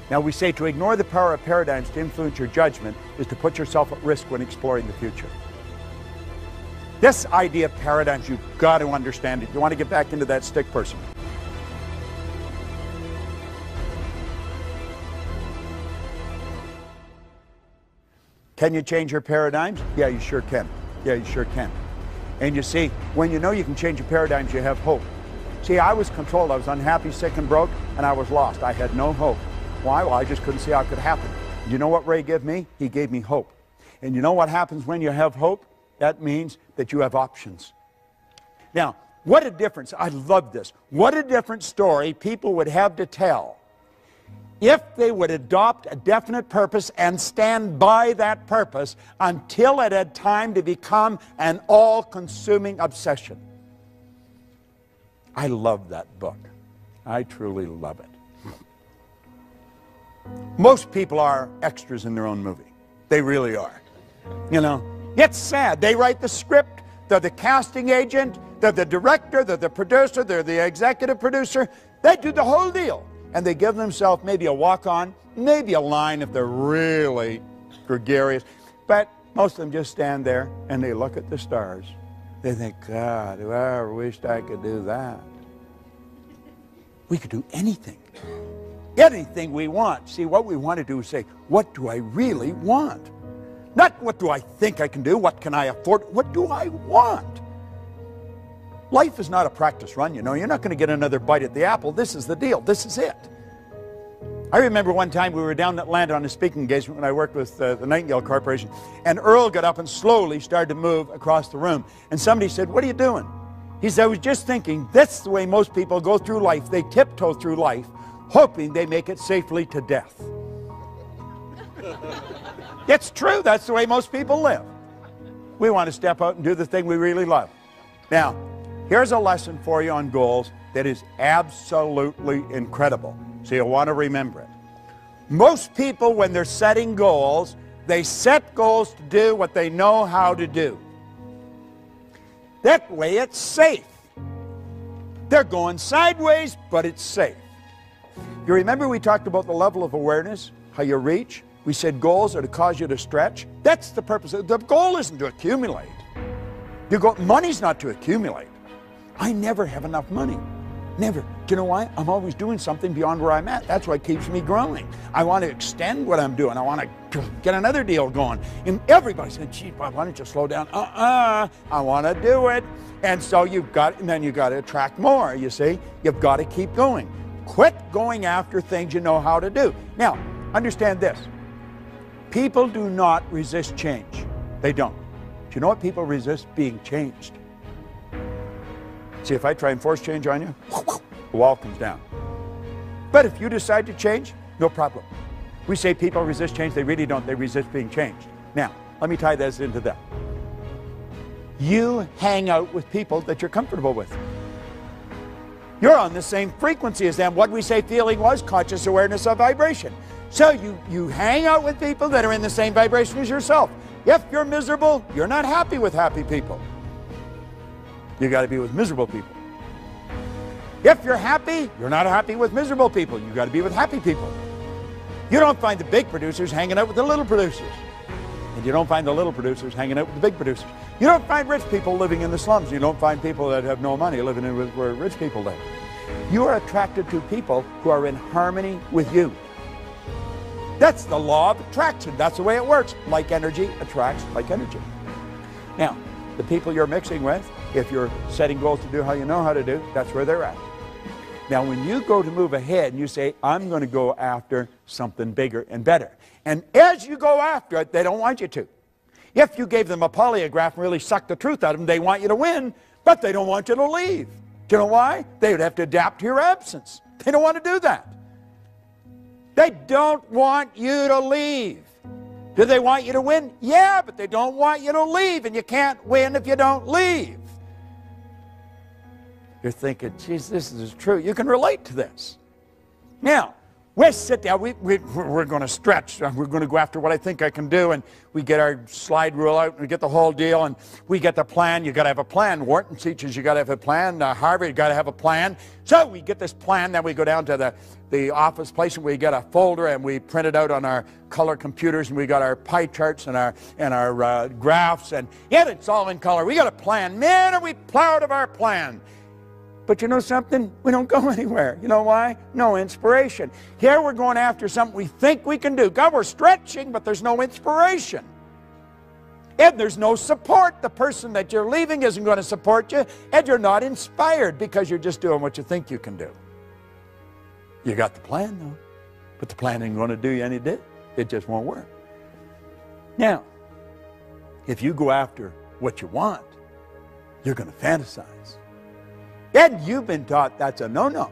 Now, we say to ignore the power of paradigms to influence your judgment is to put yourself at risk when exploring the future. This idea of paradigms, you've got to understand it. You want to get back into that stick person. Can you change your paradigms? Yeah, you sure can. Yeah, you sure can. And you see, when you know you can change your paradigms, you have hope. See, I was controlled. I was unhappy, sick, and broke, and I was lost. I had no hope. Why? Well, I just couldn't see how it could happen. You know what Ray gave me? He gave me hope. And you know what happens when you have hope? That means that you have options. Now, what a difference. I love this. What a different story people would have to tell if they would adopt a definite purpose and stand by that purpose until it had time to become an all consuming obsession. I love that book. I truly love it. Most people are extras in their own movie. They really are. You know, it's sad. They write the script, they're the casting agent, they're the director, they're the producer, they're the executive producer. They do the whole deal. And they give themselves maybe a walk on, maybe a line if they're really gregarious. But most of them just stand there and they look at the stars. They think, God, I ever wished I could do that. We could do anything anything we want. See, what we want to do is say, what do I really want? Not what do I think I can do, what can I afford, what do I want? Life is not a practice run, you know. You're not going to get another bite at the apple. This is the deal. This is it. I remember one time we were down in Atlanta on a speaking engagement when I worked with uh, the Nightingale Corporation, and Earl got up and slowly started to move across the room. And somebody said, What are you doing? He said, I was just thinking, that's the way most people go through life. They tiptoe through life hoping they make it safely to death. it's true. That's the way most people live. We want to step out and do the thing we really love. Now, here's a lesson for you on goals that is absolutely incredible. So you'll want to remember it. Most people, when they're setting goals, they set goals to do what they know how to do. That way it's safe. They're going sideways, but it's safe. You remember we talked about the level of awareness, how you reach? We said goals are to cause you to stretch. That's the purpose. The goal isn't to accumulate. You go, money's not to accumulate. I never have enough money. Never. Do you know why? I'm always doing something beyond where I'm at. That's what keeps me growing. I want to extend what I'm doing. I want to get another deal going. And everybody said, gee, Bob, why don't you slow down? Uh-uh. I want to do it. And so you've got, and then you've got to attract more, you see? You've got to keep going. Quit going after things you know how to do. Now, understand this. People do not resist change. They don't. Do you know what people resist? Being changed. See, if I try and force change on you, the wall comes down. But if you decide to change, no problem. We say people resist change. They really don't. They resist being changed. Now, let me tie this into that. You hang out with people that you're comfortable with. You're on the same frequency as them. What we say feeling was conscious awareness of vibration. So you, you hang out with people that are in the same vibration as yourself. If you're miserable, you're not happy with happy people. You got to be with miserable people. If you're happy, you're not happy with miserable people. You got to be with happy people. You don't find the big producers hanging out with the little producers. And you don't find the little producers hanging out with the big producers. You don't find rich people living in the slums. You don't find people that have no money living in where rich people live. You are attracted to people who are in harmony with you. That's the law of attraction. That's the way it works. Like energy attracts like energy. Now, the people you're mixing with, if you're setting goals to do how you know how to do, that's where they're at. Now, when you go to move ahead and you say, I'm going to go after something bigger and better, and as you go after it, they don't want you to. If you gave them a polygraph and really sucked the truth out of them, they want you to win, but they don't want you to leave. Do you know why? They would have to adapt to your absence. They don't want to do that. They don't want you to leave. Do they want you to win? Yeah, but they don't want you to leave, and you can't win if you don't leave. You're thinking, geez, this is true. You can relate to this. Now, we sit down. We, we, we're going to stretch. We're going to go after what I think I can do. And we get our slide rule out and we get the whole deal. And we get the plan. you got to have a plan. Wharton teaches you got to have a plan. Uh, Harvard, you got to have a plan. So we get this plan. Then we go down to the, the office place and we get a folder and we print it out on our color computers. And we got our pie charts and our, and our uh, graphs. And yet it's all in color. We got a plan. Man, are we proud of our plan. But you know something? We don't go anywhere. You know why? No inspiration. Here we're going after something we think we can do. God, we're stretching, but there's no inspiration. And there's no support. The person that you're leaving isn't going to support you, and you're not inspired because you're just doing what you think you can do. You got the plan, though, but the plan ain't going to do you any good. It just won't work. Now, if you go after what you want, you're going to fantasize. And you've been taught that's a no-no.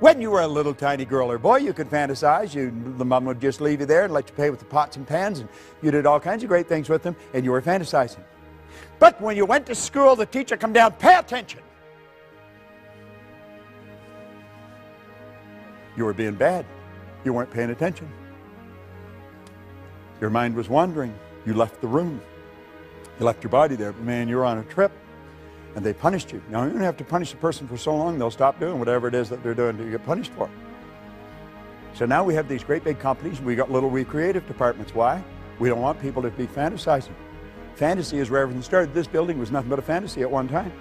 When you were a little tiny girl or boy, you could fantasize. You, the mom would just leave you there and let you play with the pots and pans, and you did all kinds of great things with them, and you were fantasizing. But when you went to school, the teacher come down, pay attention. You were being bad. You weren't paying attention. Your mind was wandering. You left the room. You left your body there. Man, you're on a trip and they punished you. Now, you don't have to punish a person for so long, they'll stop doing whatever it is that they're doing to get punished for. So now we have these great big companies, we got little recreative departments. Why? We don't want people to be fantasizing. Fantasy is where everything started. This building was nothing but a fantasy at one time.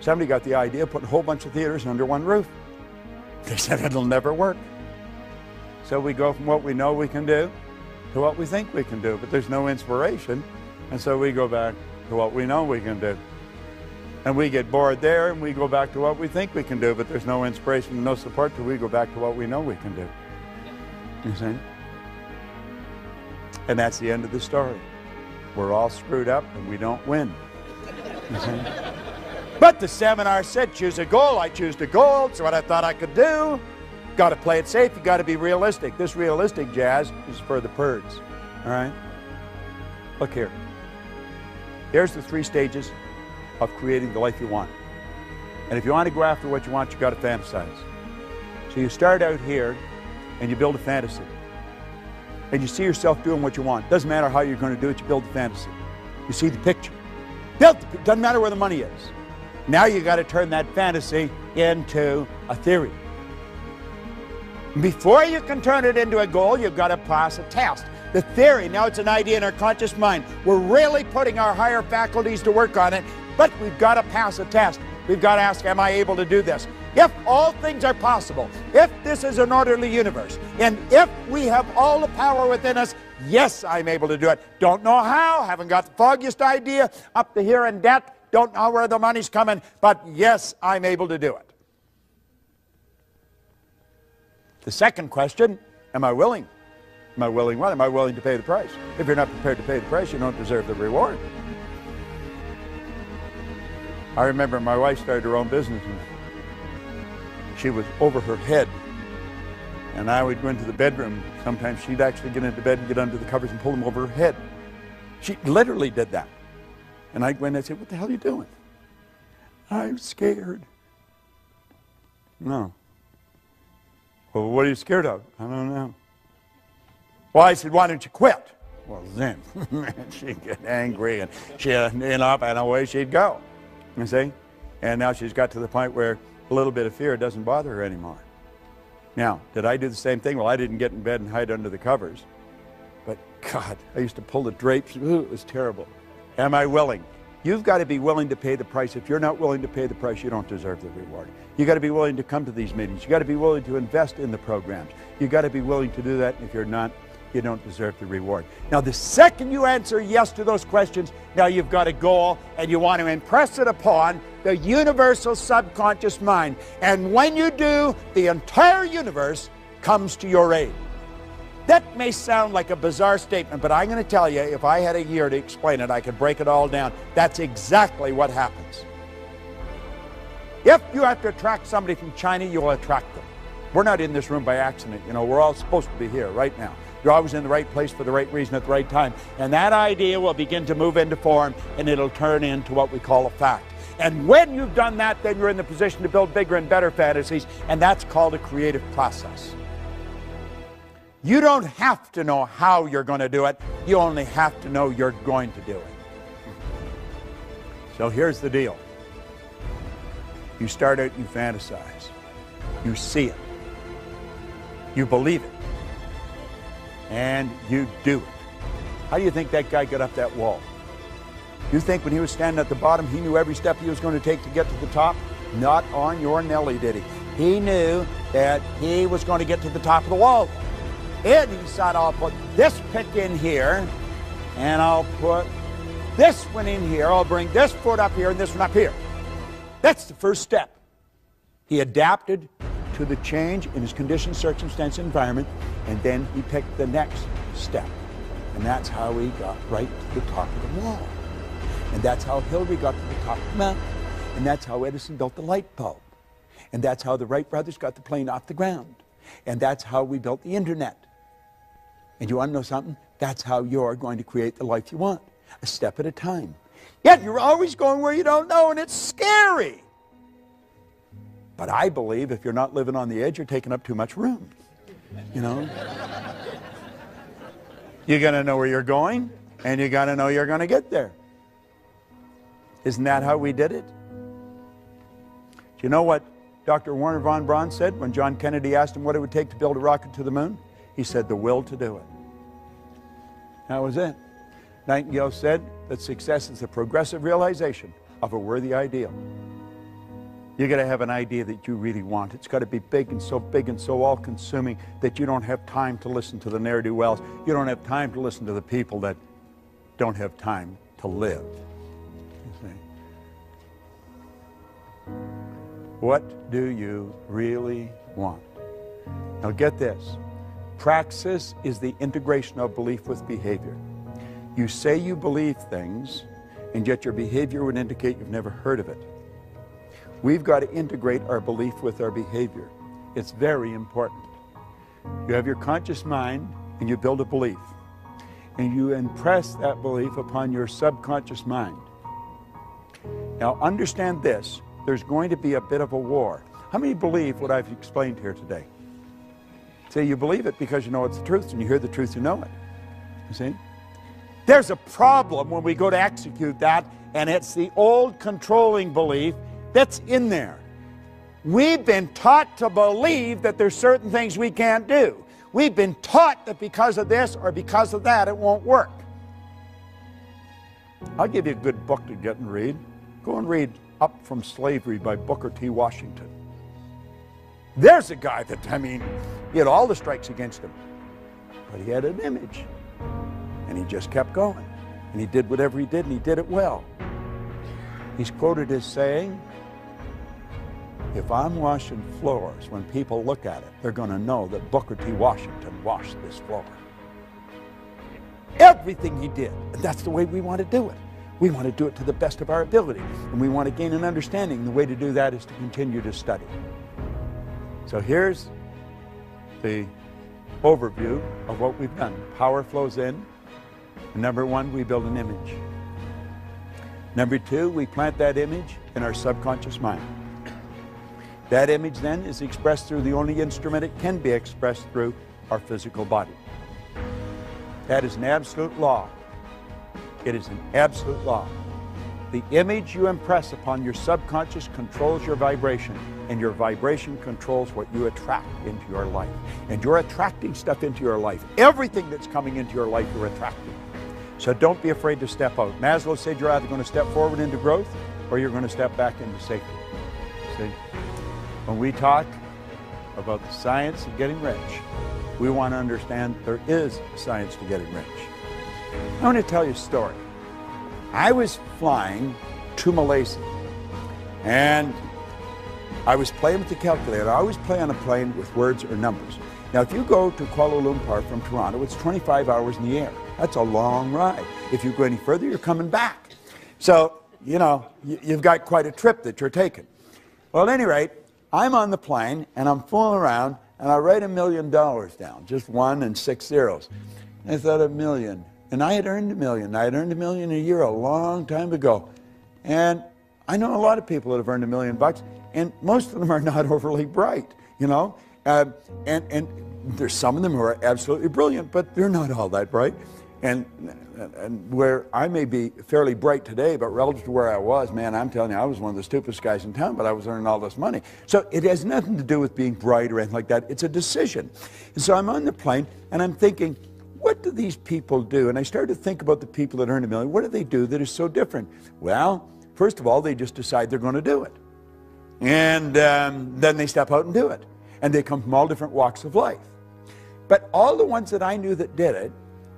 Somebody got the idea of putting a whole bunch of theaters under one roof. They said it'll never work. So we go from what we know we can do to what we think we can do, but there's no inspiration. And so we go back to what we know we can do. And we get bored there and we go back to what we think we can do, but there's no inspiration, no support till we go back to what we know we can do. You see? And that's the end of the story. We're all screwed up and we don't win. You see? But the seminar said choose a goal. I choose the goal. It's what I thought I could do. Got to play it safe. You got to be realistic. This realistic jazz is for the birds. All right? Look here. There's the three stages of creating the life you want. And if you want to go after what you want, you got to fantasize. So you start out here and you build a fantasy. And you see yourself doing what you want. Doesn't matter how you're going to do it, you build the fantasy. You see the picture. Built, doesn't matter where the money is. Now you got to turn that fantasy into a theory. Before you can turn it into a goal, you've got to pass a test. The theory, now it's an idea in our conscious mind. We're really putting our higher faculties to work on it but we've got to pass a test. We've got to ask, am I able to do this? If all things are possible, if this is an orderly universe, and if we have all the power within us, yes, I'm able to do it. Don't know how, haven't got the foggiest idea, up to here in debt, don't know where the money's coming, but yes, I'm able to do it. The second question, am I willing? Am I willing what? Am I willing to pay the price? If you're not prepared to pay the price, you don't deserve the reward. I remember my wife started her own business and she was over her head. And I would go into the bedroom. Sometimes she'd actually get into bed and get under the covers and pull them over her head. She literally did that. And I'd go in and say, what the hell are you doing? I'm scared. No. Well, what are you scared of? I don't know. Well, I said, why don't you quit? Well, then she'd get angry and she'd end up and away she'd go. You see? And now she's got to the point where a little bit of fear doesn't bother her anymore. Now, did I do the same thing? Well, I didn't get in bed and hide under the covers. But God, I used to pull the drapes. Ooh, it was terrible. Am I willing? You've got to be willing to pay the price. If you're not willing to pay the price, you don't deserve the reward. You've got to be willing to come to these meetings. You've got to be willing to invest in the programs. You've got to be willing to do that. If you're not, you don't deserve the reward. Now, the second you answer yes to those questions, now you've got a goal and you want to impress it upon the universal subconscious mind. And when you do, the entire universe comes to your aid. That may sound like a bizarre statement, but I'm going to tell you, if I had a year to explain it, I could break it all down. That's exactly what happens. If you have to attract somebody from China, you'll attract them. We're not in this room by accident. You know, we're all supposed to be here right now. You're always in the right place for the right reason at the right time. And that idea will begin to move into form and it'll turn into what we call a fact. And when you've done that, then you're in the position to build bigger and better fantasies, and that's called a creative process. You don't have to know how you're going to do it, you only have to know you're going to do it. So here's the deal you start out, you fantasize, you see it, you believe it, and you do it. How do you think that guy got up that wall? You think when he was standing at the bottom, he knew every step he was going to take to get to the top? Not on your Nelly, did he? He knew that he was going to get to the top of the wall. And he said, I'll put this pick in here, and I'll put this one in here. I'll bring this foot up here and this one up here. That's the first step. He adapted to the change in his condition, circumstance, environment, and then he picked the next step. And that's how he got right to the top of the wall. And that's how Hillary got to the top of the mountain. And that's how Edison built the light bulb. And that's how the Wright brothers got the plane off the ground. And that's how we built the internet. And you want to know something? That's how you're going to create the life you want, a step at a time. Yet you're always going where you don't know, and it's scary. But I believe if you're not living on the edge, you're taking up too much room. You know? you got to know where you're going, and you got to know you're going to get there. Isn't that how we did it? Do you know what Dr. Wernher von Braun said when John Kennedy asked him what it would take to build a rocket to the moon? He said, the will to do it. That was it. Nightingale said that success is the progressive realization of a worthy ideal. You got to have an idea that you really want. It's got to be big and so big and so all consuming that you don't have time to listen to the ne'er do wells. You don't have time to listen to the people that don't have time to live. What do you really want? Now get this. Praxis is the integration of belief with behavior. You say you believe things, and yet your behavior would indicate you've never heard of it. We've got to integrate our belief with our behavior. It's very important. You have your conscious mind, and you build a belief. And you impress that belief upon your subconscious mind. Now, understand this there's going to be a bit of a war. How many believe what I've explained here today? Say you believe it because you know it's the truth, and you hear the truth, you know it. You see? There's a problem when we go to execute that, and it's the old controlling belief that's in there. We've been taught to believe that there's certain things we can't do. We've been taught that because of this or because of that, it won't work. I'll give you a good book to get and read. Go and read up from Slavery by Booker T. Washington. There's a guy that, I mean, he had all the strikes against him, but he had an image. And he just kept going. And he did whatever he did, and he did it well. He's quoted as saying, if I'm washing floors, when people look at it, they're going to know that Booker T. Washington washed this floor. Everything he did. And that's the way we want to do it. We want to do it to the best of our ability, and we want to gain an understanding. The way to do that is to continue to study. So here's the overview of what we've done. Power flows in. Number one, we build an image. Number two, we plant that image in our subconscious mind. That image then is expressed through the only instrument it can be expressed through, our physical body. That is an absolute law it is an absolute law. The image you impress upon your subconscious controls your vibration, and your vibration controls what you attract into your life. And you're attracting stuff into your life. Everything that's coming into your life, you're attracting. So don't be afraid to step out. Maslow said you're either going to step forward into growth or you're going to step back into safety. See? When we talk about the science of getting rich, we want to understand there is science to getting rich. I want to tell you a story. I was flying to Malaysia and I was playing with the calculator. I always play on a plane with words or numbers. Now, if you go to Kuala Lumpur from Toronto, it's 25 hours in the air. That's a long ride. If you go any further, you're coming back. So, you know, you've got quite a trip that you're taking. Well, at any rate, I'm on the plane and I'm fooling around and I write a million dollars down, just one and six zeros. I thought a million. And I had earned a million. I had earned a million a year a long time ago. And I know a lot of people that have earned a million bucks, and most of them are not overly bright, you know. Uh, and and there's some of them who are absolutely brilliant, but they're not all that bright. And, and where I may be fairly bright today, but relative to where I was, man, I'm telling you, I was one of the stupidest guys in town, but I was earning all this money. So it has nothing to do with being bright or anything like that. It's a decision. And so I'm on the plane, and I'm thinking, what do these people do? And I started to think about the people that earn a million. What do they do that is so different? Well, First of all, they just decide they're going to do it. And um, then they step out and do it. And they come from all different walks of life. But all the ones that I knew that did it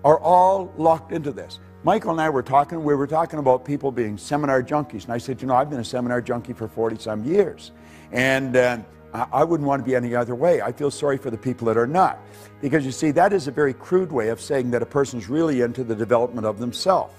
are all locked into this. Michael and I were talking, we were talking about people being seminar junkies. And I said, you know, I've been a seminar junkie for 40 some years. And uh, I wouldn't want to be any other way. I feel sorry for the people that are not. Because you see, that is a very crude way of saying that a person's really into the development of themselves.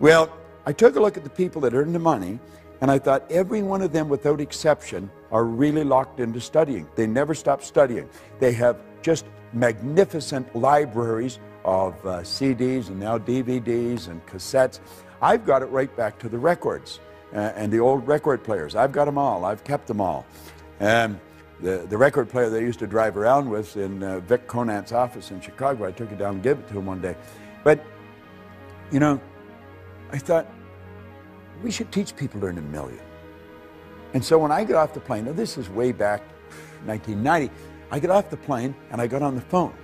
Well, I took a look at the people that earn the money, and I thought every one of them, without exception, are really locked into studying. They never stop studying. They have just magnificent libraries of uh, CDs and now DVDs and cassettes. I've got it right back to the records uh, and the old record players. I've got them all. I've kept them all. Um, the, the record player they used to drive around with in uh, Vic Conant's office in Chicago, I took it down and gave it to him one day. But, you know, I thought, we should teach people to earn a million. And so when I got off the plane, now this is way back 1990, I got off the plane and I got on the phone.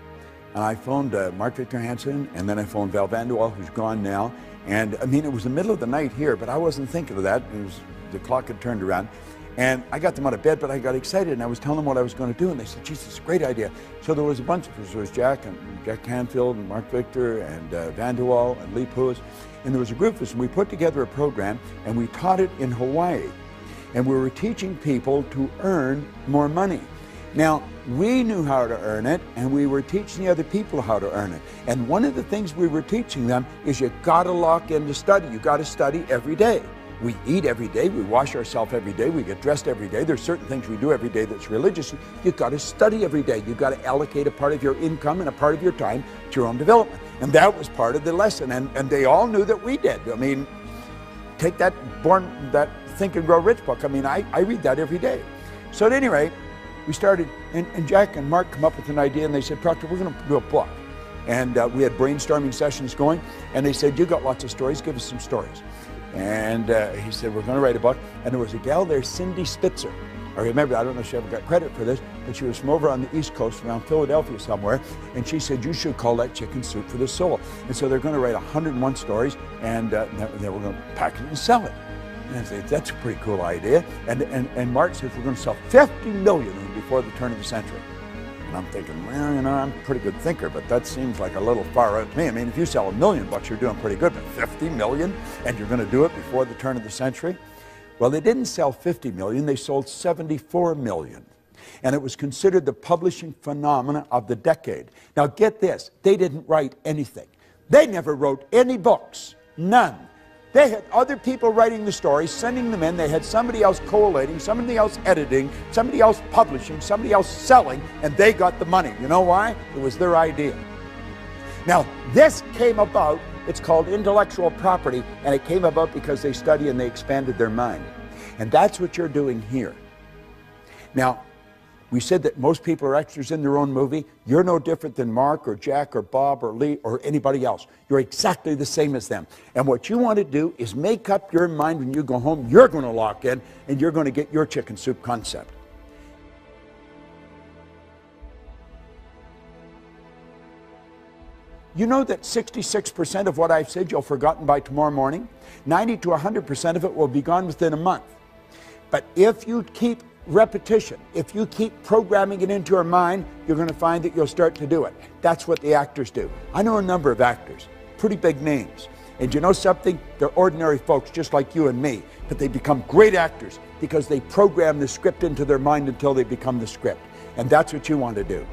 And I phoned uh, Mark Victor Hansen and then I phoned Val Van De Wall, who's gone now. And I mean, it was the middle of the night here, but I wasn't thinking of that. It was, the clock had turned around. And I got them out of bed, but I got excited and I was telling them what I was going to do. And they said, a great idea. So there was a bunch of us. There was Jack and Jack Canfield and Mark Victor and uh, Van De Wall and Lee Pulos. And there was a group of us and we put together a program and we taught it in Hawaii. And we were teaching people to earn more money. Now, we knew how to earn it, and we were teaching the other people how to earn it. And one of the things we were teaching them is you got to lock into study. You got to study every day. We eat every day, we wash ourselves every day, we get dressed every day. There's certain things we do every day that's religious. You've got to study every day. You've got to allocate a part of your income and a part of your time to your own development. And that was part of the lesson. And, and they all knew that we did. I mean, take that born that Think and Grow Rich book. I mean, I, I read that every day. So at any rate, we started, and, and Jack and Mark come up with an idea, and they said, Proctor, we're going to do a book. And uh, we had brainstorming sessions going, and they said, you got lots of stories, give us some stories. And uh, he said, We're going to write a book. And there was a gal there, Cindy Spitzer. I remember, I don't know if she ever got credit for this, but she was from over on the East Coast, around Philadelphia somewhere, and she said, you should call that Chicken Soup for the Soul. And so they're going to write 101 stories, and uh, then we're going to package it and sell it. And I said, that's a pretty cool idea. And, and, and Mark says, we're going to sell 50 million before the turn of the century. And I'm thinking, well, you know, I'm a pretty good thinker, but that seems like a little far out to me. I mean, if you sell a million bucks, you're doing pretty good, but 50 million, and you're going to do it before the turn of the century? Well, they didn't sell 50 million, they sold 74 million. And it was considered the publishing phenomenon of the decade. Now, get this they didn't write anything, they never wrote any books, none. They had other people writing the stories, sending them in. They had somebody else collating, somebody else editing, somebody else publishing, somebody else selling, and they got the money. You know why? It was their idea. Now, this came about, it's called intellectual property, and it came about because they study and they expanded their mind. And that's what you're doing here. Now, we said that most people are extras in their own movie. You're no different than Mark or Jack or Bob or Lee or anybody else. You're exactly the same as them. And what you want to do is make up your mind when you go home, you're going to lock in and you're going to get your chicken soup concept. You know that 66% of what I've said you'll forgotten by tomorrow morning? 90 to 100% of it will be gone within a month. But if you keep repetition, if you keep programming it into your mind, you're going to find that you'll start to do it. That's what the actors do. I know a number of actors, pretty big names. And you know something? They're ordinary folks just like you and me, but they become great actors because they program the script into their mind until they become the script. And that's what you want to do.